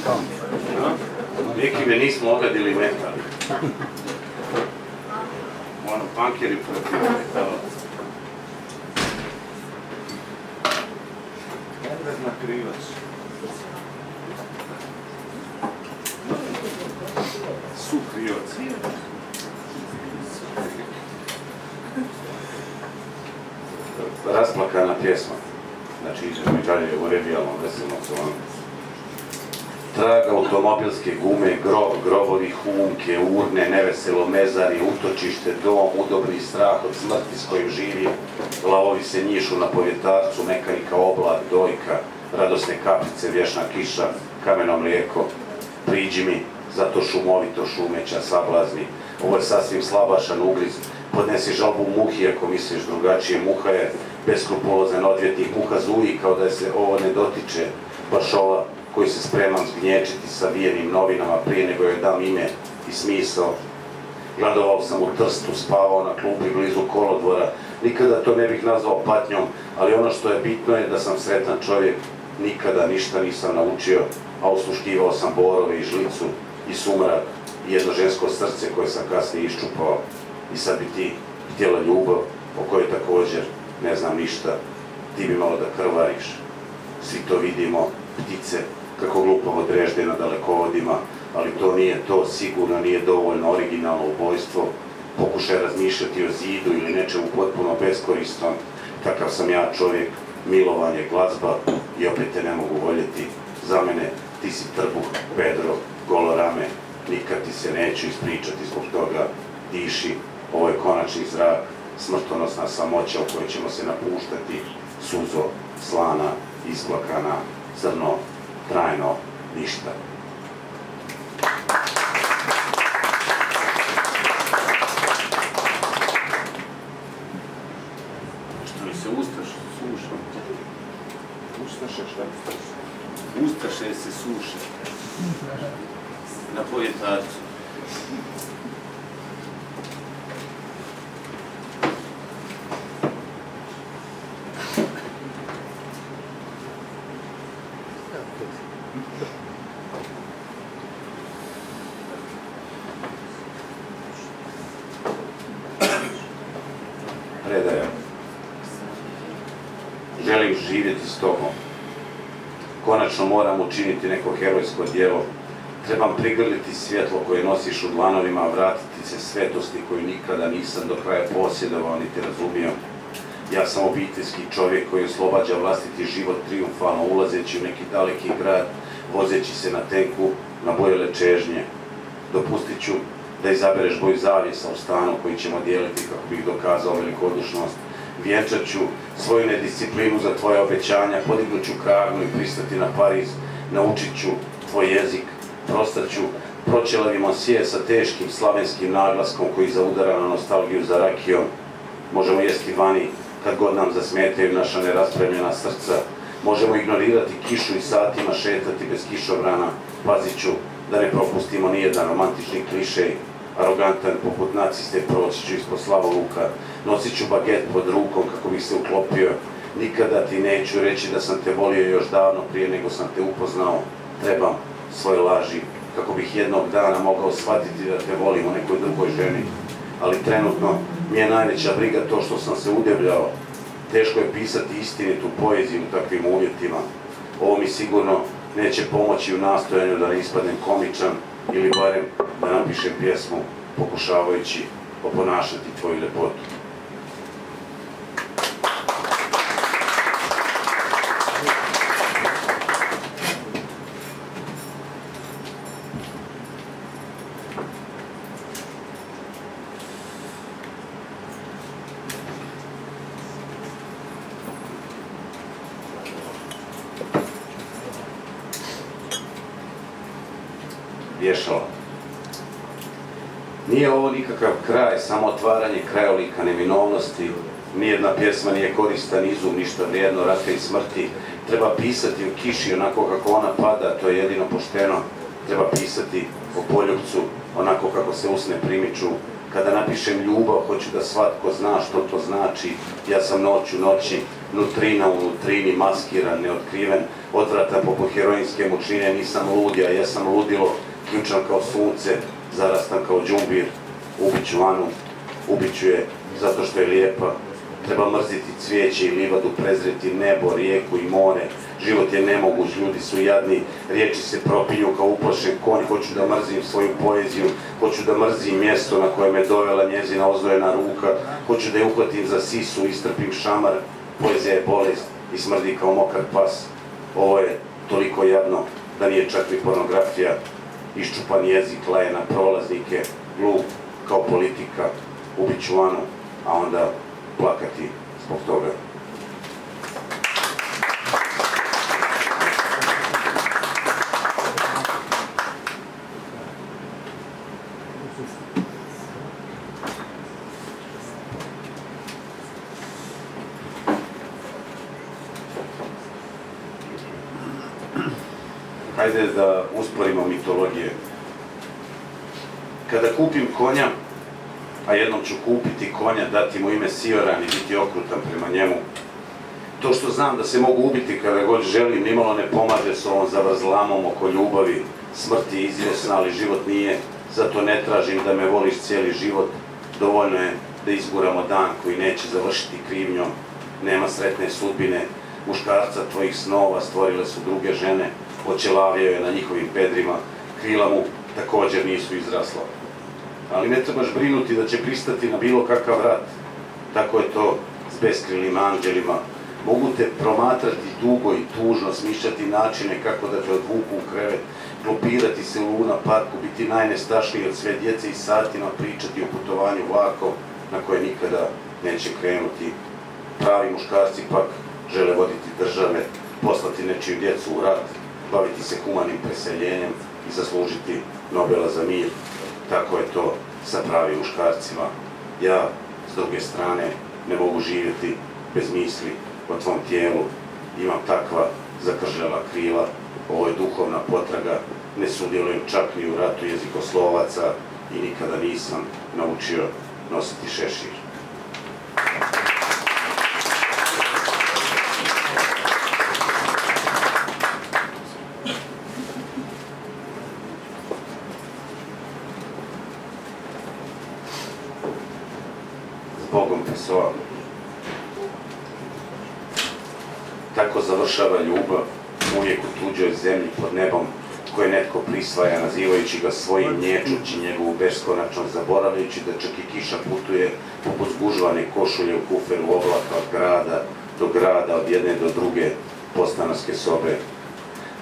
Kampf. Neki me nismo ogadili metali. Ono, pankeri protiv metala. Na krivac. Su krivac. Rasplakana pjesma. Znači, idemo i dalje u revijalnom veselnom zonu. Trag automobilske gume, grob, grobovi humke, urne, neveselo mezari, utočište, dom, udobni strah od smrti s kojim živi. Lavovi se njišu na povjetarcu, mekanika oblak, dojka, radosne kaplice, vješna kiša, kameno mlijeko. Priđi mi, zato šumovito šumeća, sablazni. Ovo je sasvim slabašan ugriz. Podnesi žalbu muhi ako misliš drugačije. Muha je beskrupulozan odvjetnik. Muha zuji kao da se ovo ne dotiče. Baš ova koji se spremam zgnječiti sa vijenim novinama prije nego joj dam ime i smisao. Gladovao sam u Trstu, spavao na klupi blizu kolodvora. Nikada to ne bih nazvao patnjom, ali ono što je bitno je da sam sretan čovjek. Nikada ništa nisam naučio, a osluškivao sam borove i žlicu i sumrak i jedno žensko srce koje sam kasnije iščupao. I sad bi ti htjela ljubav o kojoj također ne znam ništa. Ti bi malo da krvariš. Svi to vidimo, ptice kako glupavo drežde na dalekovodima, ali to nije to, sigurno nije dovoljno originalno ubojstvo. Pokušaj razmišljati o zidu ili nečemu potpuno beskorisnom. Takav sam ja čovjek, milovanje, glazba i opet te ne mogu voljeti. Za mene ti si trbuh, Pedro, golo rame, nikad ti se neću ispričati zbog toga. Diši, ovo je konačni zrak, smrtonosna samoća u kojoj ćemo se napuštati, suzo, slana, isplakana, crno, trajno, ništa. Što mi se ustaše suše. Ustaše šta? Ustaše se suše. Na povjetarcu. Predaja. Želim živjeti s tobom. Konačno moram učiniti neko herojsko djelo. Trebam prigrliti svjetlo koje nosiš u dlanovima, vratiti se svetosti koju nikada nisam do kraja posjedovao niti razumio. Ja sam obiteljski čovjek koji oslobađa vlastiti život triumfalno ulazeći u neki daleki grad, vozeći se na tenku na bojele čežnje. Dopustit ću da izabereš boju zavjesa u stanu koji ćemo dijeliti kako bih dokazao velikodušnost. Vjenčat ću svoju nedisciplinu za tvoje obećanja, podignut ću kragnu i pristati na Pariz, naučit ću tvoj jezik, prostat ću proćelavi monsije sa teškim slavenskim naglaskom koji zaudara na nostalgiju za rakijom. Možemo jesti vani kad god nam zasmetaju naša neraspremljena srca. Možemo ignorirati kišu i satima šetati bez kišobrana. Pazit ću da ne propustimo nijedan romantični klišej. Arogantan poput naciste proći ću ispod slavoluka. Nosit ću baget pod rukom kako bih se uklopio. Nikada ti neću reći da sam te volio još davno prije nego sam te upoznao. Trebam svoje laži kako bih jednog dana mogao shvatiti da te volim u nekoj drugoj ženi. Ali trenutno mi je najveća briga to što sam se udebljao. Teško je pisati istinitu poeziju u takvim uvjetima. Ovo mi sigurno neće pomoći u nastojanju da ne ispadnem komičan ili barem da napišem pjesmu pokušavajući oponašati tvoju ljepotu. pješala. Nije ovo nikakav kraj, samo otvaranje krajolika neminovnosti. Nijedna pjesma nije koristan izum, ništa vrijedno, rata i smrti. Treba pisati o kiši onako kako ona pada, to je jedino pošteno. Treba pisati o poljubcu onako kako se usne primiču. Kada napišem ljubav, hoću da svatko zna što to znači. Ja sam noć u noći, nutrina u nutrini, maskiran, neotkriven, odvratan poput heroinske mučine, nisam lud, ja jesam ludilo, ključan kao sunce, zarastan kao džumbir, ubit ću Anu, ubit ću je zato što je lijepa. Treba mrziti cvijeće i livadu, prezreti nebo, rijeku i more. Život je nemoguć, ljudi su jadni, riječi se propinju kao uplašen konj. Hoću da mrzim svoju poeziju, hoću da mrzim mjesto na koje me dovela njezina ozdvojena ruka. Hoću da je uhvatim za sisu, istrpim šamar. Poezija je bolest i smrdi kao mokar pas. Ovo je toliko jadno da nije čak ni pornografija. Iščupan jezik laje na prolaznike, glup kao politika, ubit Anu, a onda plakati zbog toga. Hajde da usporimo mitologije. Kada kupim konja, a jednom ću kupiti konja, dati mu ime Sioran i biti okrutan prema njemu. To što znam da se mogu ubiti kada god želim, nimalo ne pomaže s ovom zavrzlamom oko ljubavi. Smrt je izvjesna, ali život nije. Zato ne tražim da me voliš cijeli život. Dovoljno je da izguramo dan koji neće završiti krivnjom. Nema sretne sudbine. Muškarca tvojih snova stvorile su druge žene. Očelavio je na njihovim pedrima. Krila mu također nisu izrasla ali ne trebaš brinuti da će pristati na bilo kakav rat. Tako je to s beskrilim anđelima. Mogu te promatrati dugo i tužno, smišljati načine kako da te odvuku u krevet, klopirati se u Luna parku, biti najnestašniji od sve djece i satima pričati o putovanju vlakom na koje nikada neće krenuti. Pravi muškarci pak žele voditi države, poslati nečiju djecu u rat, baviti se humanim preseljenjem i zaslužiti Nobela za mir tako je to sa pravim muškarcima. Ja, s druge strane, ne mogu živjeti bez misli o tvom tijelu. Imam takva zakržljala krila, ovo je duhovna potraga, ne sudjelujem čak ni u ratu jezikoslovaca i nikada nisam naučio nositi šešir. Završava ljubav uvijek u tuđoj zemlji pod nebom koje netko prisvaja nazivajući ga svojim nječući njegovu beskonačnost zaboravljajući da čak i kiša putuje poput zgužvane košulje u kuferu oblaka od grada do grada, od jedne do druge postanarske sobe.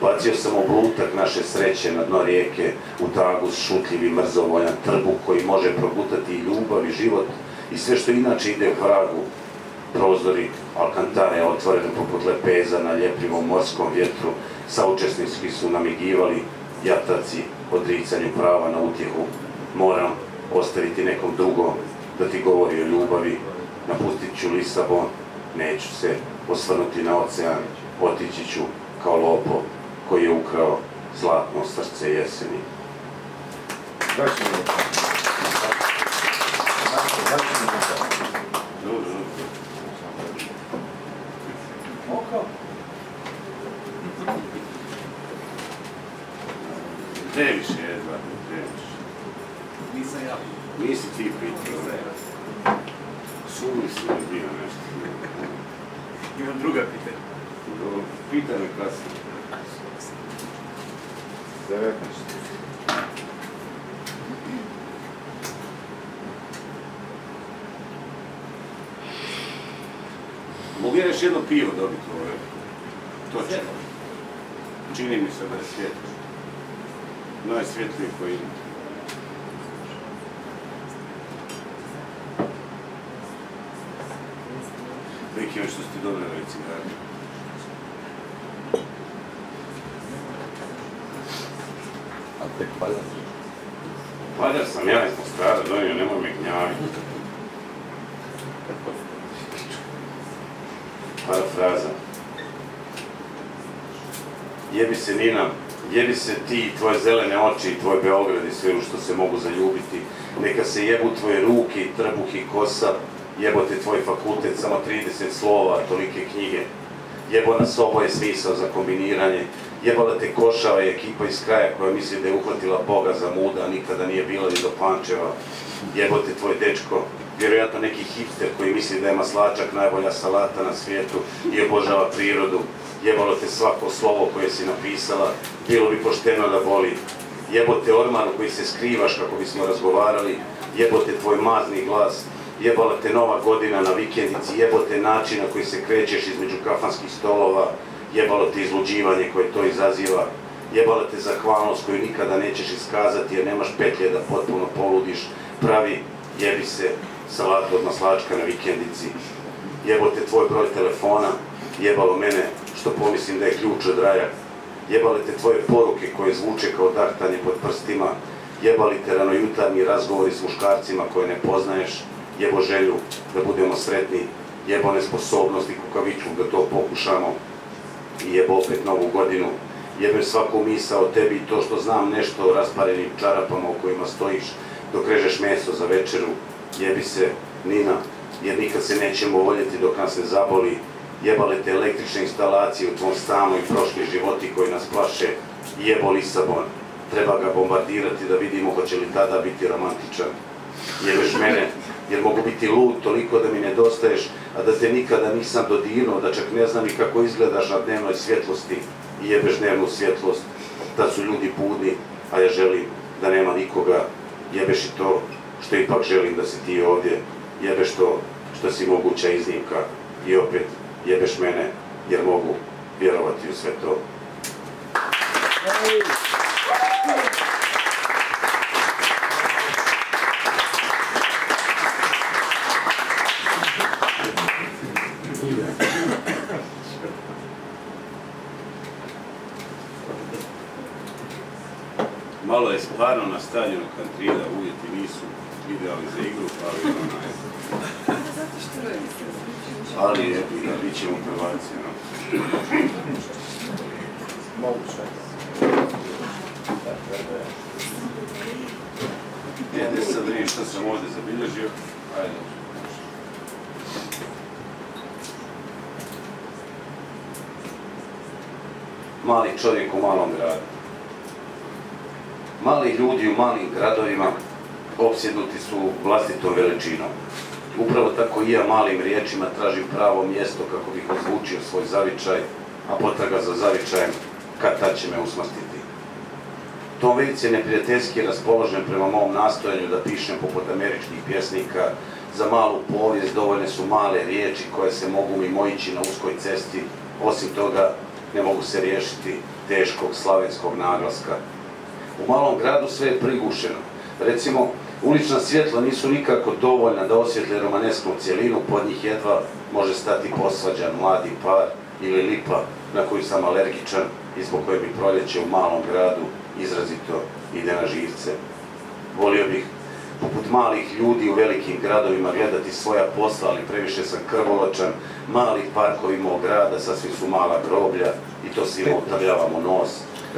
Bacio sam oblutak naše sreće na dno rijeke u tagu šutljiv i mrzovoljan trbu koji može progutati i ljubav i život i sve što inače ide u vragu, prozori Alkantare otvorene poput lepeza na ljepljivom morskom vjetru, saučesnički su namigivali jataci odricanju prava na utjehu. Moram ostaviti nekom drugom da ti govori o ljubavi, napustit ću Lisabon, neću se osvrnuti na ocean, otići ću kao lopo koji je ukrao zlatno srce jeseni. Je, previše. Nisam ja. Nisi ti pitao, ne. Sumni si mi bio nešto. Imam druga pitanja. Dobro, Pitaj me kasnije. 19. Mogu ja još jedno pivo dobiti ovo je točno. Čini mi se da je svjetlo. Najsvjetlije koji ima. Neki što ste dobili ove cigare. Ako Valjda sam ja iz Mostrara donio, nemoj me gnjaviti. Parafraza. Jebi se Nina, jebi se ti, tvoje zelene oči i tvoj Beograd i sve u što se mogu zaljubiti. Neka se jebu tvoje ruke trbuh i kosa, jebote tvoj fakultet, samo 30 slova, tolike knjige. Jebo nas oboje smisao za kombiniranje, jebala te košava i ekipa iz kraja koja misli da je uhvatila Boga za muda, a nikada nije bila ni do Pančeva. Jebote tvoj dečko, vjerojatno neki hipster koji misli da je maslačak najbolja salata na svijetu i obožava prirodu. Jebalo te svako slovo koje si napisala, bilo bi pošteno da boli. Jebote ormanu koji se skrivaš kako bismo razgovarali, jebote tvoj mazni glas, jebala te nova godina na vikendici, jebote način na koji se krećeš između kafanskih stolova, jebalo te izluđivanje koje to izaziva, jebala te zahvalnost koju nikada nećeš iskazati jer nemaš petlje da potpuno poludiš, pravi jebi se salatu od maslačka na vikendici, jebote tvoj broj telefona, jebalo mene što pomislim da je ključ od raja, jebale te tvoje poruke koje zvuče kao dahtanje pod prstima, jebali te ranojutarnji razgovori s muškarcima koje ne poznaješ, jebo želju da budemo sretni, jebo nesposobnost i kukavičluk da to pokušamo. I jebo opet novu godinu, jebem svaku misa o tebi i to što znam nešto o rasparenim čarapama u kojima stojiš dok režeš meso za večeru, jebi se Nina, jer nikad se nećemo voljeti dok nas ne zaboli, jebale te električne instalacije u tvom stanu i prošli životi koji nas plaše, jebo Lisabon, treba ga bombardirati da vidimo hoće li tada biti romantičan. Jebeš mene, jer mogu biti lud toliko da mi nedostaješ, a da te nikada nisam dodirnuo, da čak ne znam i kako izgledaš na dnevnoj svjetlosti? I jebeš dnevnu svjetlost, da su ljudi budni, a ja želim da nema nikoga, jebeš i to što ipak želim da si ti ovdje, jebeš to što si moguća iznimka. I opet jebeš mene jer mogu vjerovati u sve to. Malo je stvarno na stadionu Kantrida, uvjeti nisu idealni za igru, ali onaj, ali je, bit ćemo prvaci. No. Moguće. Gdje sad vidim šta sam ovdje zabilježio? Ajde. Mali čovjek u malom gradu. Mali ljudi u malim gradovima opsjednuti su vlastitom veličinom. Upravo tako i ja malim riječima tražim pravo mjesto kako bih ozvučio svoj zavičaj, a potraga za zavičajem kad će me usmrtiti. Tom Waits je neprijateljski raspoložen prema mom nastojanju da pišem poput američkih pjesnika. Za malu povijest dovoljne su male riječi koje se mogu mimoići na uskoj cesti. Osim toga, ne mogu se riješiti teškog slavenskog naglaska. U malom gradu sve je prigušeno. Recimo, ulična svjetla nisu nikako dovoljna da osvjetle romanesknu cjelinu, pod njih jedva može stati posvađan mladi par ili lipa na koju sam alergičan i zbog koje bi proljeće u malom gradu izrazito ide na živce. Volio bih, poput malih ljudi u velikim gradovima, gledati svoja posla, ali previše sam krvoločan, malih parkovi mog grada, sasvim su mala groblja i to svima otavljavamo nos,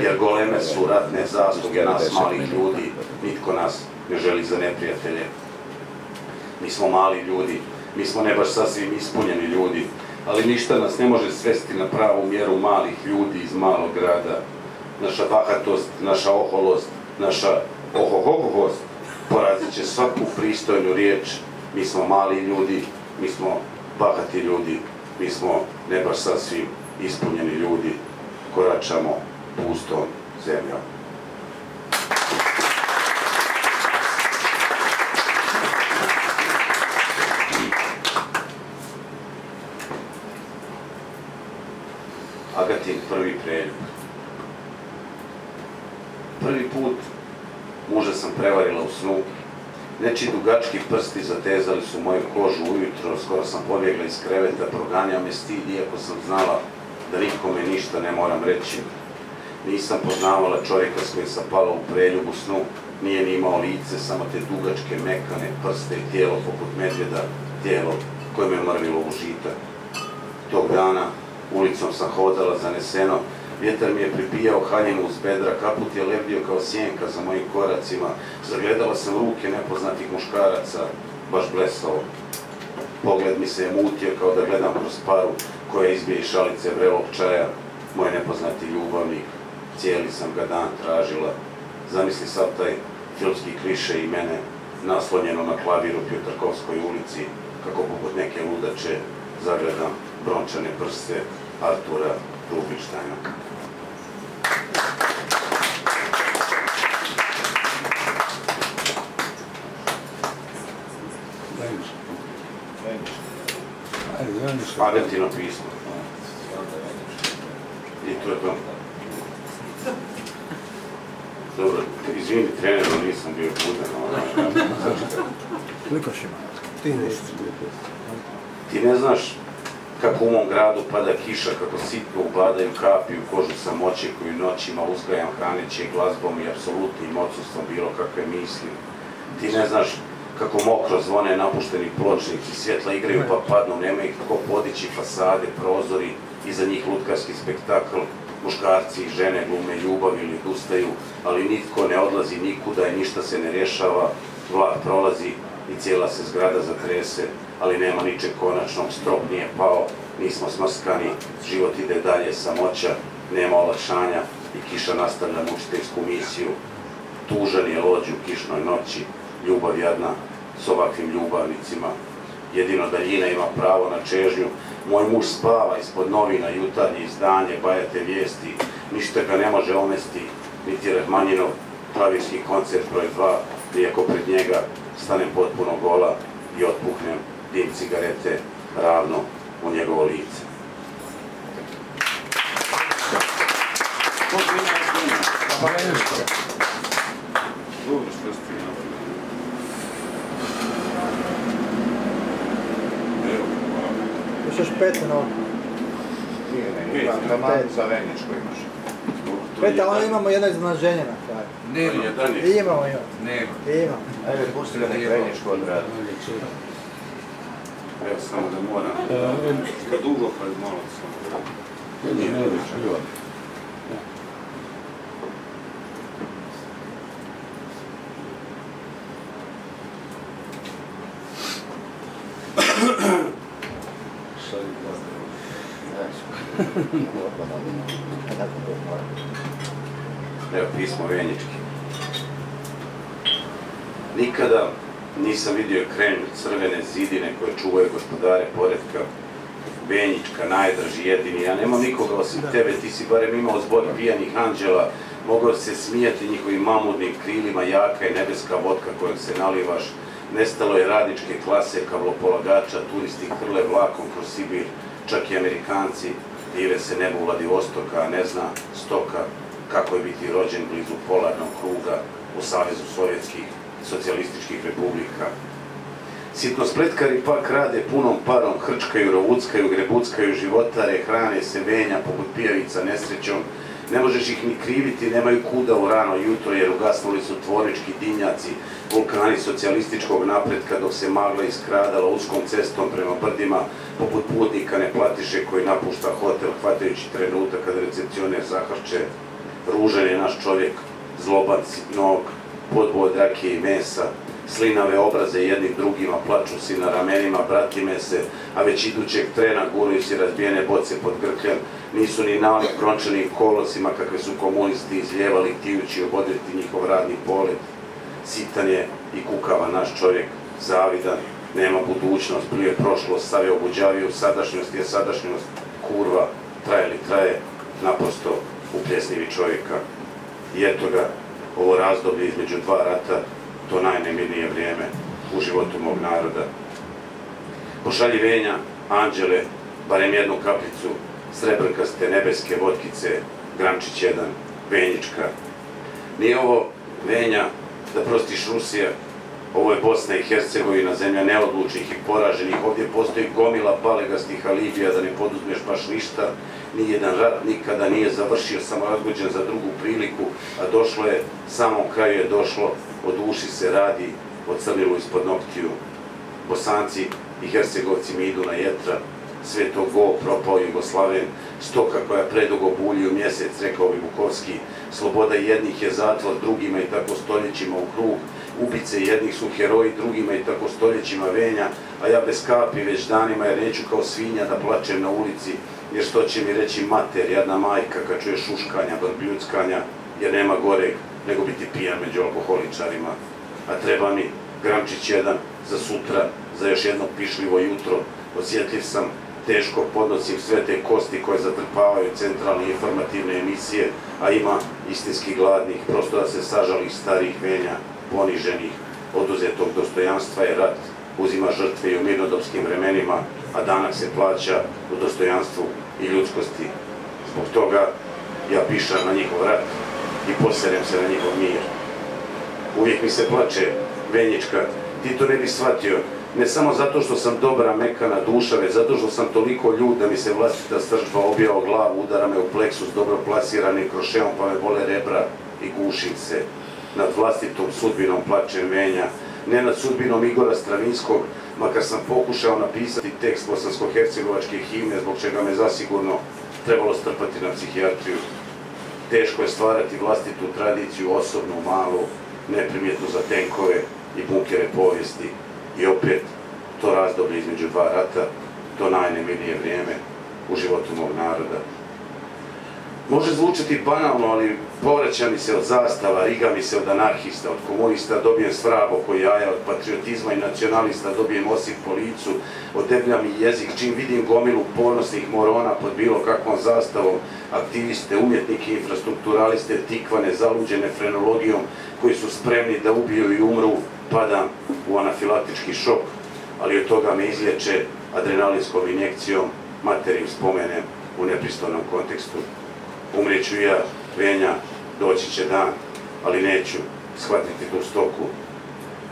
jer goleme su ratne zasluge nas malih ljudi, nitko nas ne želi za neprijatelje. Mi smo mali ljudi, mi smo ne baš sasvim ispunjeni ljudi, ali ništa nas ne može svesti na pravu mjeru malih ljudi iz malog grada. Naša bahatost, naša oholost, naša ohohohohost porazit će svaku pristojnu riječ. Mi smo mali ljudi, mi smo bahati ljudi, mi smo ne baš sasvim ispunjeni ljudi, koračamo pustom zemljom. Agatin prvi put muža sam prevarila u snu. Neči dugački prsti zatezali su moju kožu ujutro, skoro sam pobjegla iz kreveta, proganjao me stid, iako sam znala da nikome ništa ne moram reći. Nisam poznavala čovjeka s kojim sam pala u preljubu snu, nije ni imao lice, samo te dugačke, mekane prste i tijelo poput medvjeda, tijelo koje me mrvilo u žita. Tog dana ulicom sam hodala zaneseno, vjetar mi je pripijao haljinu uz bedra, kaput je lebdio kao sjenka za mojim koracima, zagledala sam ruke nepoznatih muškaraca, baš blesao. Pogled mi se je mutio kao da gledam kroz paru koja izbije iz šalice vrelog čaja, moj nepoznati ljubavnik, cijeli sam ga dan tražila. Zamisli sad taj filmski kliše i mene naslonjeno na klaviru u ulici, kako poput neke ludače zagledam brončane prste Artura Rubinštajna. Argentino pismo. I to je to. Dobro, izvini trener, ali nisam bio budan. ovaj. Koliko još ima? Ti ne znaš kako u mom gradu pada kiša, kako sitno ubadaju kapi u kožu samoće koju noćima uzgajam hraneći glazbom i apsolutnim odsustvom bilo kakve misli. Ti ne znaš kako mokro zvone napušteni pločnici, svjetla igraju pa padnu, nema ih kako podići fasade, prozori, iza njih lutkarski spektakl, muškarci i žene glume ljubav ili odustaju, ali nitko ne odlazi nikuda i ništa se ne rješava, vlak prolazi i cijela se zgrada zatrese, ali nema ničeg konačnog, strop nije pao, nismo smrskani, život ide dalje, samoća, nema olakšanja i kiša nastavlja mučiteljsku misiju. Tužan je lođi u kišnoj noći, ljubav jadna s ovakvim ljubavnicima. Jedino daljina ima pravo na čežnju. Moj muž spava ispod novina, jutarnje izdanje, bajate vijesti, ništa ga ne može omesti, niti Rahmaninov klavirski koncert broj 2, iako pred njega stanem potpuno gola i otpuhnem dim cigarete ravno u njegovo lice. Još još pet minuta. Pet, ali onda jedan- imamo jedno iznenaženje I imamo, imamo. Nema. Imamo. Ajde, pusti ga nek Venjičko odradi. Evo samo da moram. Što dugo pa je malo samo. Nije Evo pismo Venjički. Nikada nisam vidio krenju crvene zidine koje čuvaju gospodare poredka. Venjička, najdraži, jedini. Ja nemam nikoga osim tebe, ti si barem imao zbor pijanih anđela. Mogao se smijati njihovim mamudnim krilima, jaka je nebeska vodka kojom se nalivaš. Nestalo je radničke klase, kavlopolagača, turisti hrle vlakom kroz Sibir, čak i Amerikanci dive se nebu Vladivostoka, a ne zna stoka kako je biti rođen blizu polarnog kruga u Savezu Sovjetskih socijalističkih republika. Sitno spletkari pak rade punom parom, hrčkaju, rovuckaju, grebuckaju, životare, hrane se venja poput pijavica nesrećom. Ne možeš ih ni kriviti, nemaju kuda u rano jutro jer ugasnuli su tvornički dinjaci, vulkani socijalističkog napretka dok se magla iskradala uskom cestom prema brdima poput putnika neplatiše koji napušta hotel hvatajući trenutak kada recepcioner zahrče. Ružan je naš čovjek, zloban, sitnog, podbo od rakije i mesa, slinave obraze jednim drugima, plaču si na ramenima, bratime se, a već idućeg trena guraju si razbijene boce pod grkljem, nisu ni nalik brončanim kolosima kakve su komunisti izljevali htijući obodriti njihov radni polet. Sitan je i kukava naš čovjek, zavidan, nema budućnost, plije prošlost, sav je obuđavio sadašnjost, je sadašnjost kurva, traje li traje, naprosto u pljesnivi čovjeka. I eto ga, ovo razdoblje između dva rata, to najnemirnije vrijeme u životu mog naroda. Pošalji venja, anđele, barem jednu kaplicu, srebrkaste nebeske vodkice, gramčić jedan, venjička. Nije ovo venja da prostiš Rusija, Ovo je Bosna i Hercegovina, zemlja neodlučnih i poraženih. Ovdje postoji gomila palegastih alibija da ne poduzmeš baš ništa. Nijedan rat nikada nije završio, samo razgođen za drugu priliku, a došlo je, samom kraju je došlo, od uši se radi, od crnilu ispod noktiju. Bosanci i Hercegovci mi idu na jetra, sve to go, propao Jugoslaven, stoka koja predugo bulji u mjesec, rekao bi Bukovski, sloboda jednih je zatvor drugima i tako stoljećima u krug, ubice jednih su heroji drugima i tako stoljećima venja, a ja bez kapi već danima jer neću kao svinja da plačem na ulici, jer što će mi reći mater, jedna majka kad čuje šuškanja, brbljuckanja, jer nema goreg nego biti pijan među alkoholičarima. A treba mi gramčić jedan za sutra, za još jedno pišljivo jutro, osjetljiv sam, teško podnosim sve te kosti koje zatrpavaju centralne informativne emisije, a ima istinski gladnih, prosto da se sažali starih venja, poniženih, oduzetog dostojanstva je rat, uzima žrtve i u mirnodopskim vremenima, a danas se plaća u dostojanstvu i ljudskosti. Zbog toga ja pišam na njihov rat i poserem se na njihov mir. Uvijek mi se plače Venjička, ti to ne bi shvatio, ne samo zato što sam dobra, mekana duša, već zato što sam toliko ljud da mi se vlastita sržba obija o glavu, udara me u pleksus dobro plasiranim krošeom pa me bole rebra i gušim se. Nad vlastitom sudbinom plačem venja, ne nad sudbinom Igora Stravinskog, makar sam pokušao napisati tekst bosansko-hercegovačke himne, zbog čega me zasigurno trebalo strpati na psihijatriju. Teško je stvarati vlastitu tradiciju, osobnu, malu, neprimjetnu za tenkove i bunkere povijesti. I opet, to razdoblje između dva rata, to najnemilije vrijeme u životu mog naroda. Može zvučati banalno, ali povraća mi se od zastava, riga mi se od anarhista, od komunista dobijem svrab oko jaja, od patriotizma i nacionalista dobijem osip po licu, odeblja mi jezik, čim vidim gomilu ponosnih morona pod bilo kakvom zastavom, aktiviste, umjetnike, infrastrukturaliste, tikvane, zaluđene frenologijom, koji su spremni da ubiju i umru, padam u anafilaktički šok, ali od toga me izlječe adrenalinskom injekcijom, materim spomenem u nepristojnom kontekstu. Umrijeću ja, Venja, doći će dan, ali neću shvatiti tu stoku.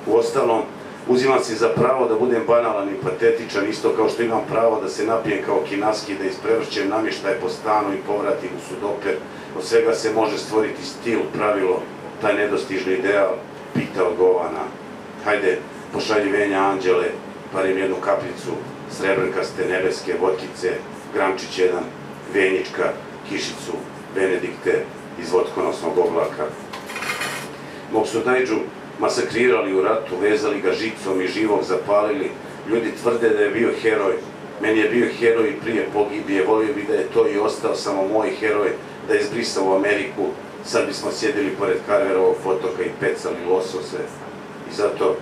U ostalom, uzimam si za pravo da budem banalan i patetičan, isto kao što imam pravo da se napijem kao kinaski, da isprevrćem namještaj po stanu i povratim u sudoper. Od svega se može stvoriti stil, pravilo, taj nedostižni ideal, pita odgovana. Hajde, pošalji Venja anđele, parim jednu kapljicu, srebrnkaste nebeske vodkice, gramčić jedan, Venjička, kišicu, Benedikte iz vodkonosnog oblaka. Mog su Dajđu masakrirali u ratu, vezali ga žicom i živog zapalili. Ljudi tvrde da je bio heroj. Meni je bio heroj prije pogibije. Volio bi da je to i ostao samo moj heroj, da je izbrisao u Ameriku. Sad bismo sjedili pored Karverovog potoka i pecali losose. I zato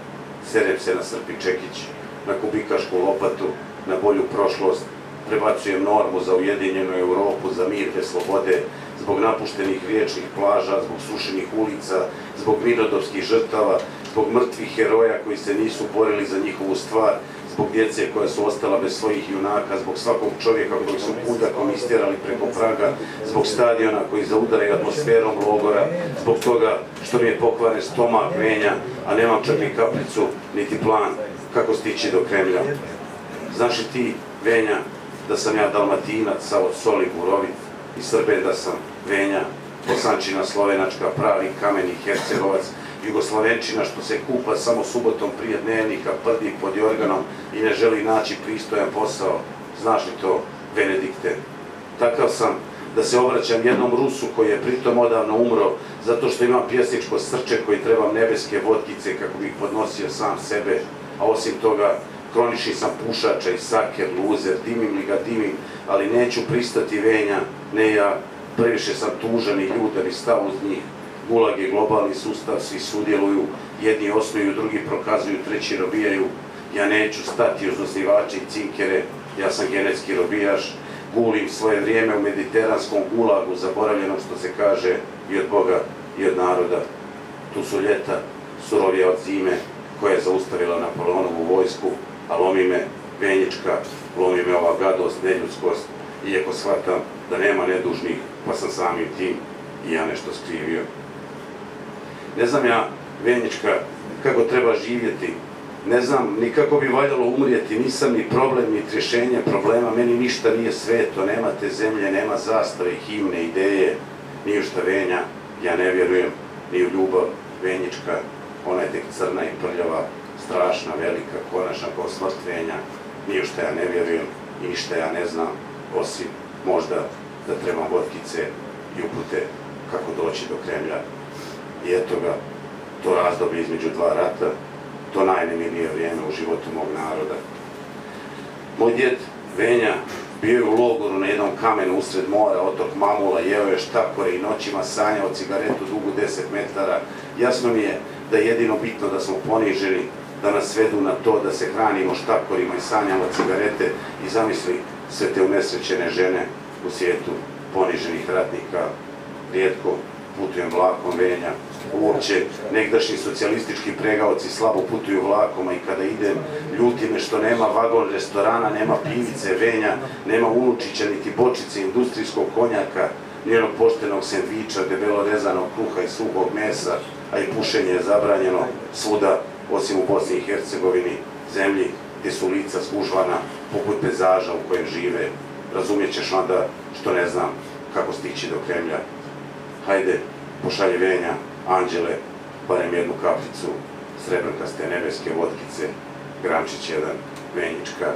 serem se na Srpi Čekić, na kubikašku lopatu, na bolju prošlost, prebacujem normu za ujedinjenu Europu, za mir te slobode, zbog napuštenih riječnih plaža, zbog sušenih ulica, zbog mirnodopskih žrtava, zbog mrtvih heroja koji se nisu borili za njihovu stvar, zbog djece koja su ostala bez svojih junaka, zbog svakog čovjeka koji su pudakom istjerali preko praga, zbog stadiona koji zaudaraju atmosferom logora, zbog toga što mi je pokvaren stomak venja, a nemam čak ni kaplicu, niti plan kako stići do Kremlja. Znaš ti, Venja, da sam ja dalmatinac, od soli burovit i Srbe da sam Venja, Bosančina, Slovenačka, pravi kameni Hercegovac, Jugoslavenčina što se kupa samo subotom prije dnevnika, prdi pod jorganom i ne želi naći pristojan posao. Znaš li to, Benedikte? Takav sam da se obraćam jednom Rusu koji je pritom odavno umro zato što imam pjesničko srče koji trebam nebeske vodkice kako bih podnosio sam sebe, a osim toga kronični sam pušača i saker, luzer, dimim li ga dimim, ali neću pristati venja, ne ja, previše sam tužan i ljud da bi stao uz njih. Gulag je globalni sustav, svi sudjeluju, jedni osnuju, drugi prokazuju, treći robijaju. Ja neću stati uz osnivače i cinkere, ja sam genetski robijaš, gulim svoje vrijeme u mediteranskom gulagu, zaboravljenom što se kaže i od Boga i od naroda. Tu su ljeta, surovija od zime, koja je zaustavila Napoleonovu vojsku, a lomi me Venjička, lomi me ova gadost, neljudskost, iako shvatam da nema nedužnih, pa sam samim tim i ja nešto skrivio. Ne znam ja, Venjička, kako treba živjeti. Ne znam ni kako bi valjalo umrijeti, nisam ni problem, ni rješenje problema, meni ništa nije sveto, nema te zemlje, nema zastave, himne, ideje, ni u šta venja, ja ne vjerujem, ni u ljubav venjička, ona je tek crna i prljava, strašna, velika, konačna kao smrt venja, ni u šta ja ne vjerujem i ništa ja ne znam, osim možda da trebam vodkice i upute kako doći do Kremlja. I eto ga, to razdoblje između dva rata, to najnemirnije vrijeme u životu mog naroda. Moj djed Venja bio je u logoru na jednom kamenu usred mora, otok Mamula, jeo je štakore i noćima sanjao cigaretu dugu 10 metara. Jasno mi je da je jedino bitno da smo poniženi, da nas svedu na to da se hranimo štakorima i sanjamo cigarete i zamisli sve te unesrećene žene u svijetu poniženih ratnika. Rijetko putujem vlakom venja, uopće negdašnji socijalistički pregaoci slabo putuju vlakom, a i kada idem ljuti me što nema vagon restorana, nema pivice, venja, nema unučića, niti bočice industrijskog konjaka, ni onog poštenog sendviča, debelo rezanog kruha i suhog mesa, a i pušenje je zabranjeno svuda, osim u Bosni i Hercegovini, zemlji gdje su lica skužvana poput pezaža u kojem žive. Razumjet ćeš onda što ne znam kako stići do Kremlja. Hajde, pošalji venja, anđele, barem jednu kapljicu srebrkaste nebeske vodkice, grančić jedan, venjička,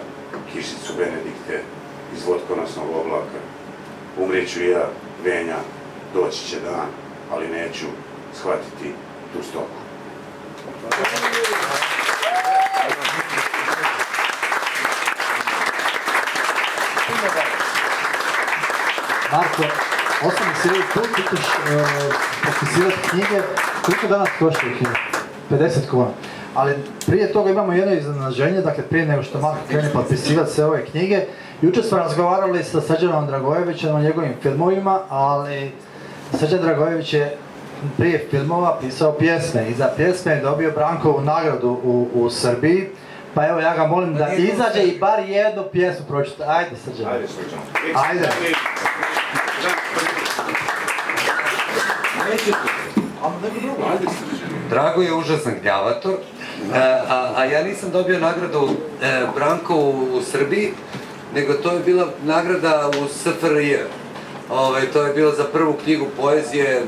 kišicu Benedikte iz vodkonosnog oblaka. Umrijeću i ja, venja, doći će dan, ali neću shvatiti tu stoku. Marko, ostani sjedi tu, ti ćeš potpisivati knjige. Koliko danas koštaju knjige? 50 kuna. Ali prije toga imamo jedno iznenađenje, dakle prije nego što Marko krene potpisivati sve ove knjige. Jučer smo razgovarali sa Srđanom Dragojevićem o njegovim filmovima, ali Srđan Dragojević je prije filmova pisao pjesme i za pjesme je dobio Brankovu nagradu u, u Srbiji. Pa evo ja ga molim da izađe i bar jednu pjesmu pročita. Ajde Srđan. Ajde, Srđan. Ajde. Drago je užasan gnjavator, a, a ja nisam dobio nagradu e, Branko u, u Srbiji, nego to je bila nagrada u SFRJ. Ovaj, to je bilo za prvu knjigu poezije,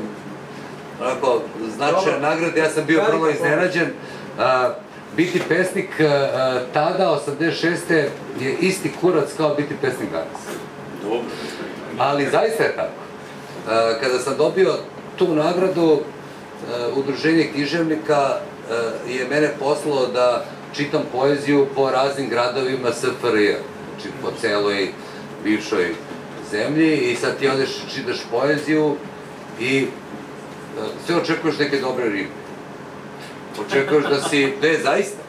onako, značajan nagrada, ja sam bio vrlo iznenađen. A, biti pesnik a, tada, 86. je isti kurac kao biti pesnik danas. Dobro. Ali zaista je tako. E, Kada sam dobio tu nagradu, e, Udruženje književnika e, je mene poslalo da čitam poeziju po raznim gradovima SFRJ, znači po celoj bivšoj zemlji i sad ti odeš čitaš poeziju i sve očekuješ neke dobre ribe. Očekuješ da si, ne zaista,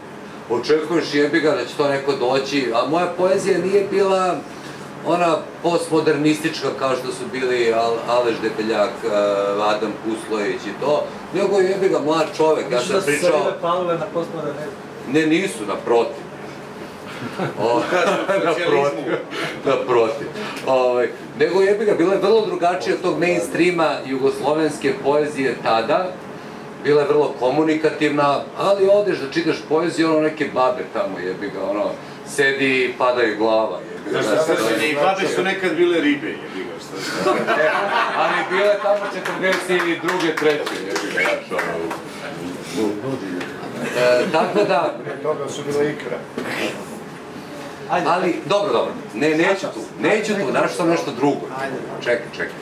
očekuješ jebi ga da će to neko doći, a moja poezija nije bila ona postmodernistička kao što su bili Al, Aleš Debeljak, uh, Adam Kuslović i to, nego je jebi ga mlad čovek, ja sam pričao... palile na postmodernizmu. Ne, nisu, naprotiv. O, naprotiv, naprotiv. Ovaj, nego jebi ga, bila je vrlo drugačija od tog mainstreama jugoslovenske poezije tada, bila je vrlo komunikativna, ali odeš da čitaš poeziju, ono neke babe tamo jebi ga, ono, sedi i pada joj glava, jebi ga. Znaš znaš, se i babe su nekad bile ribe, jebi ga šta. E, ali bile tamo 40 i druge, treće, jebi ga, znaš, ono. E, tako da, Toga su bila ikra. ali, dobro, dobro, ne, neću tu, neću tu, našao sam nešto drugo. Čekaj, čekaj.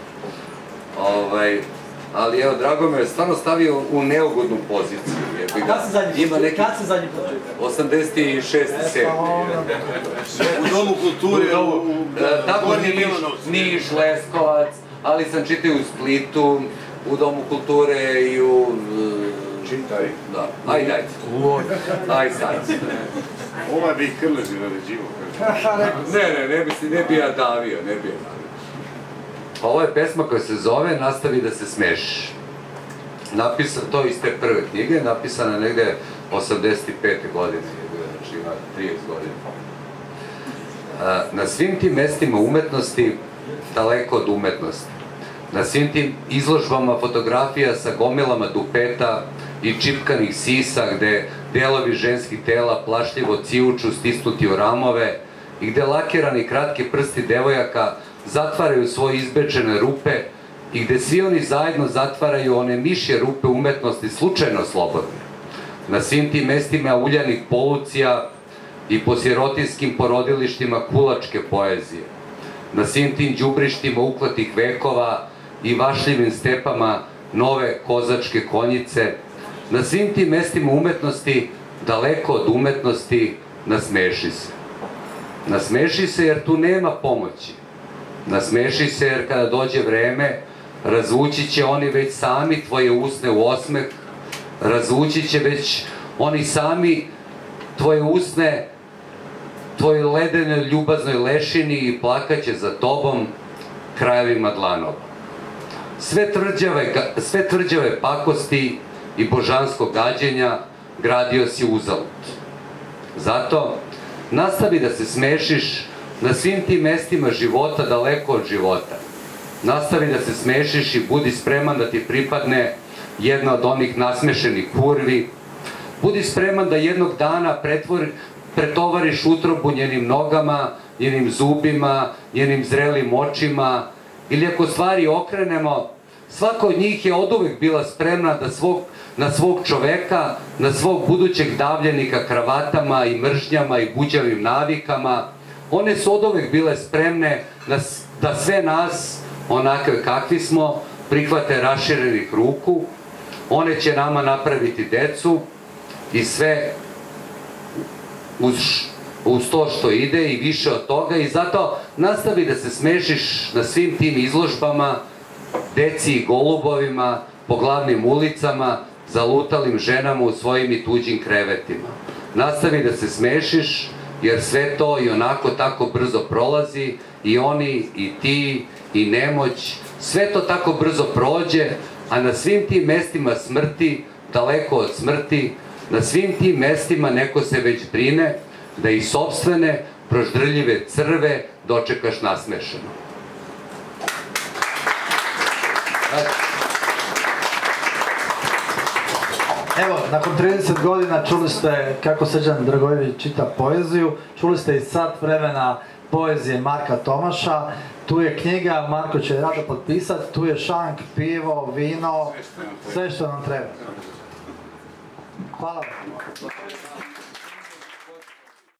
Ovaj, ali evo, drago me je stvarno stavio u neugodnu poziciju. jebi ga. Kad se zadnji Ima neki Kad se zadnji put čitao? 86. 7. U domu kulture, u, u E, Tako Gornjem Niš, Leskovac, ali sam čitao u Splitu, u Domu kulture i u... e, Čitaj. Da, ajde, ajde. Ajde sad. Ovaj bi krleži naređivo, kaže. Ne, ne, ne bi, se- ne bi ja davio, ne bi ja davio. Ovo je pesma koja se zove Nastavi da se smešiš. Napisan, to iz te prve knjige, napisana negde 85. godine, znači ima 30 godina. A, Na svim tim mestima umetnosti, daleko od umetnosti, na svim tim izložbama fotografija sa gomilama dupeta, i čipkanih sisa gde delovi ženskih tela plašljivo cijuču stisnuti u ramove i gde lakirani kratki prsti devojaka zatvaraju svoje izbečene rupe i gde svi oni zajedno zatvaraju one mišje rupe umetnosti slučajno slobodne. Na svim tim mestima uljanih polucija i po sirotinskim porodilištima kulačke poezije. Na svim tim đubrištima uklatih vekova i vašljivim stepama nove kozačke konjice, na svim tim mestima umetnosti, daleko od umetnosti, nasmeši se. Nasmeši se jer tu nema pomoći. Nasmeši se jer kada dođe vreme, razvući će oni već sami tvoje usne u osmeh, razvući će već oni sami tvoje usne tvojoj ledenoj ljubaznoj lešini i plakaće za tobom krajevima dlanova. Sve tvrđave, sve tvrđave pakosti i božanskog gađenja gradio si uzalud. Zato nastavi da se smešiš na svim tim mestima života daleko od života. Nastavi da se smešiš i budi spreman da ti pripadne jedna od onih nasmešenih kurvi. Budi spreman da jednog dana pretovariš utrobu njenim nogama, njenim zubima, njenim zrelim očima, ili ako stvari okrenemo, svaka od njih je od uvek bila spremna da svog, na svog čoveka, na svog budućeg davljenika kravatama i mržnjama i buđavim navikama, one su od uvek bile spremne da, da sve nas, onakve kakvi smo, prihvate raširenih ruku, one će nama napraviti decu i sve uz, uz to što ide i više od toga i zato nastavi da se smešiš na svim tim izložbama, deci i golubovima, po glavnim ulicama, zalutalim ženama u svojim i tuđim krevetima. Nastavi da se smešiš, jer sve to i onako tako brzo prolazi, i oni, i ti, i nemoć, sve to tako brzo prođe, a na svim tim mestima smrti, daleko od smrti, na svim tim mestima neko se već brine da i sobstvene proždrljive crve dočekaš nasmešeno. Evo, nakon 30 godina čuli ste kako Srđan Dragojević čita poeziju, čuli ste i sat vremena poezije Marka Tomaša, tu je knjiga, Marko će rado potpisati, tu je šank, pivo, vino, sve što nam treba. Hvala vam.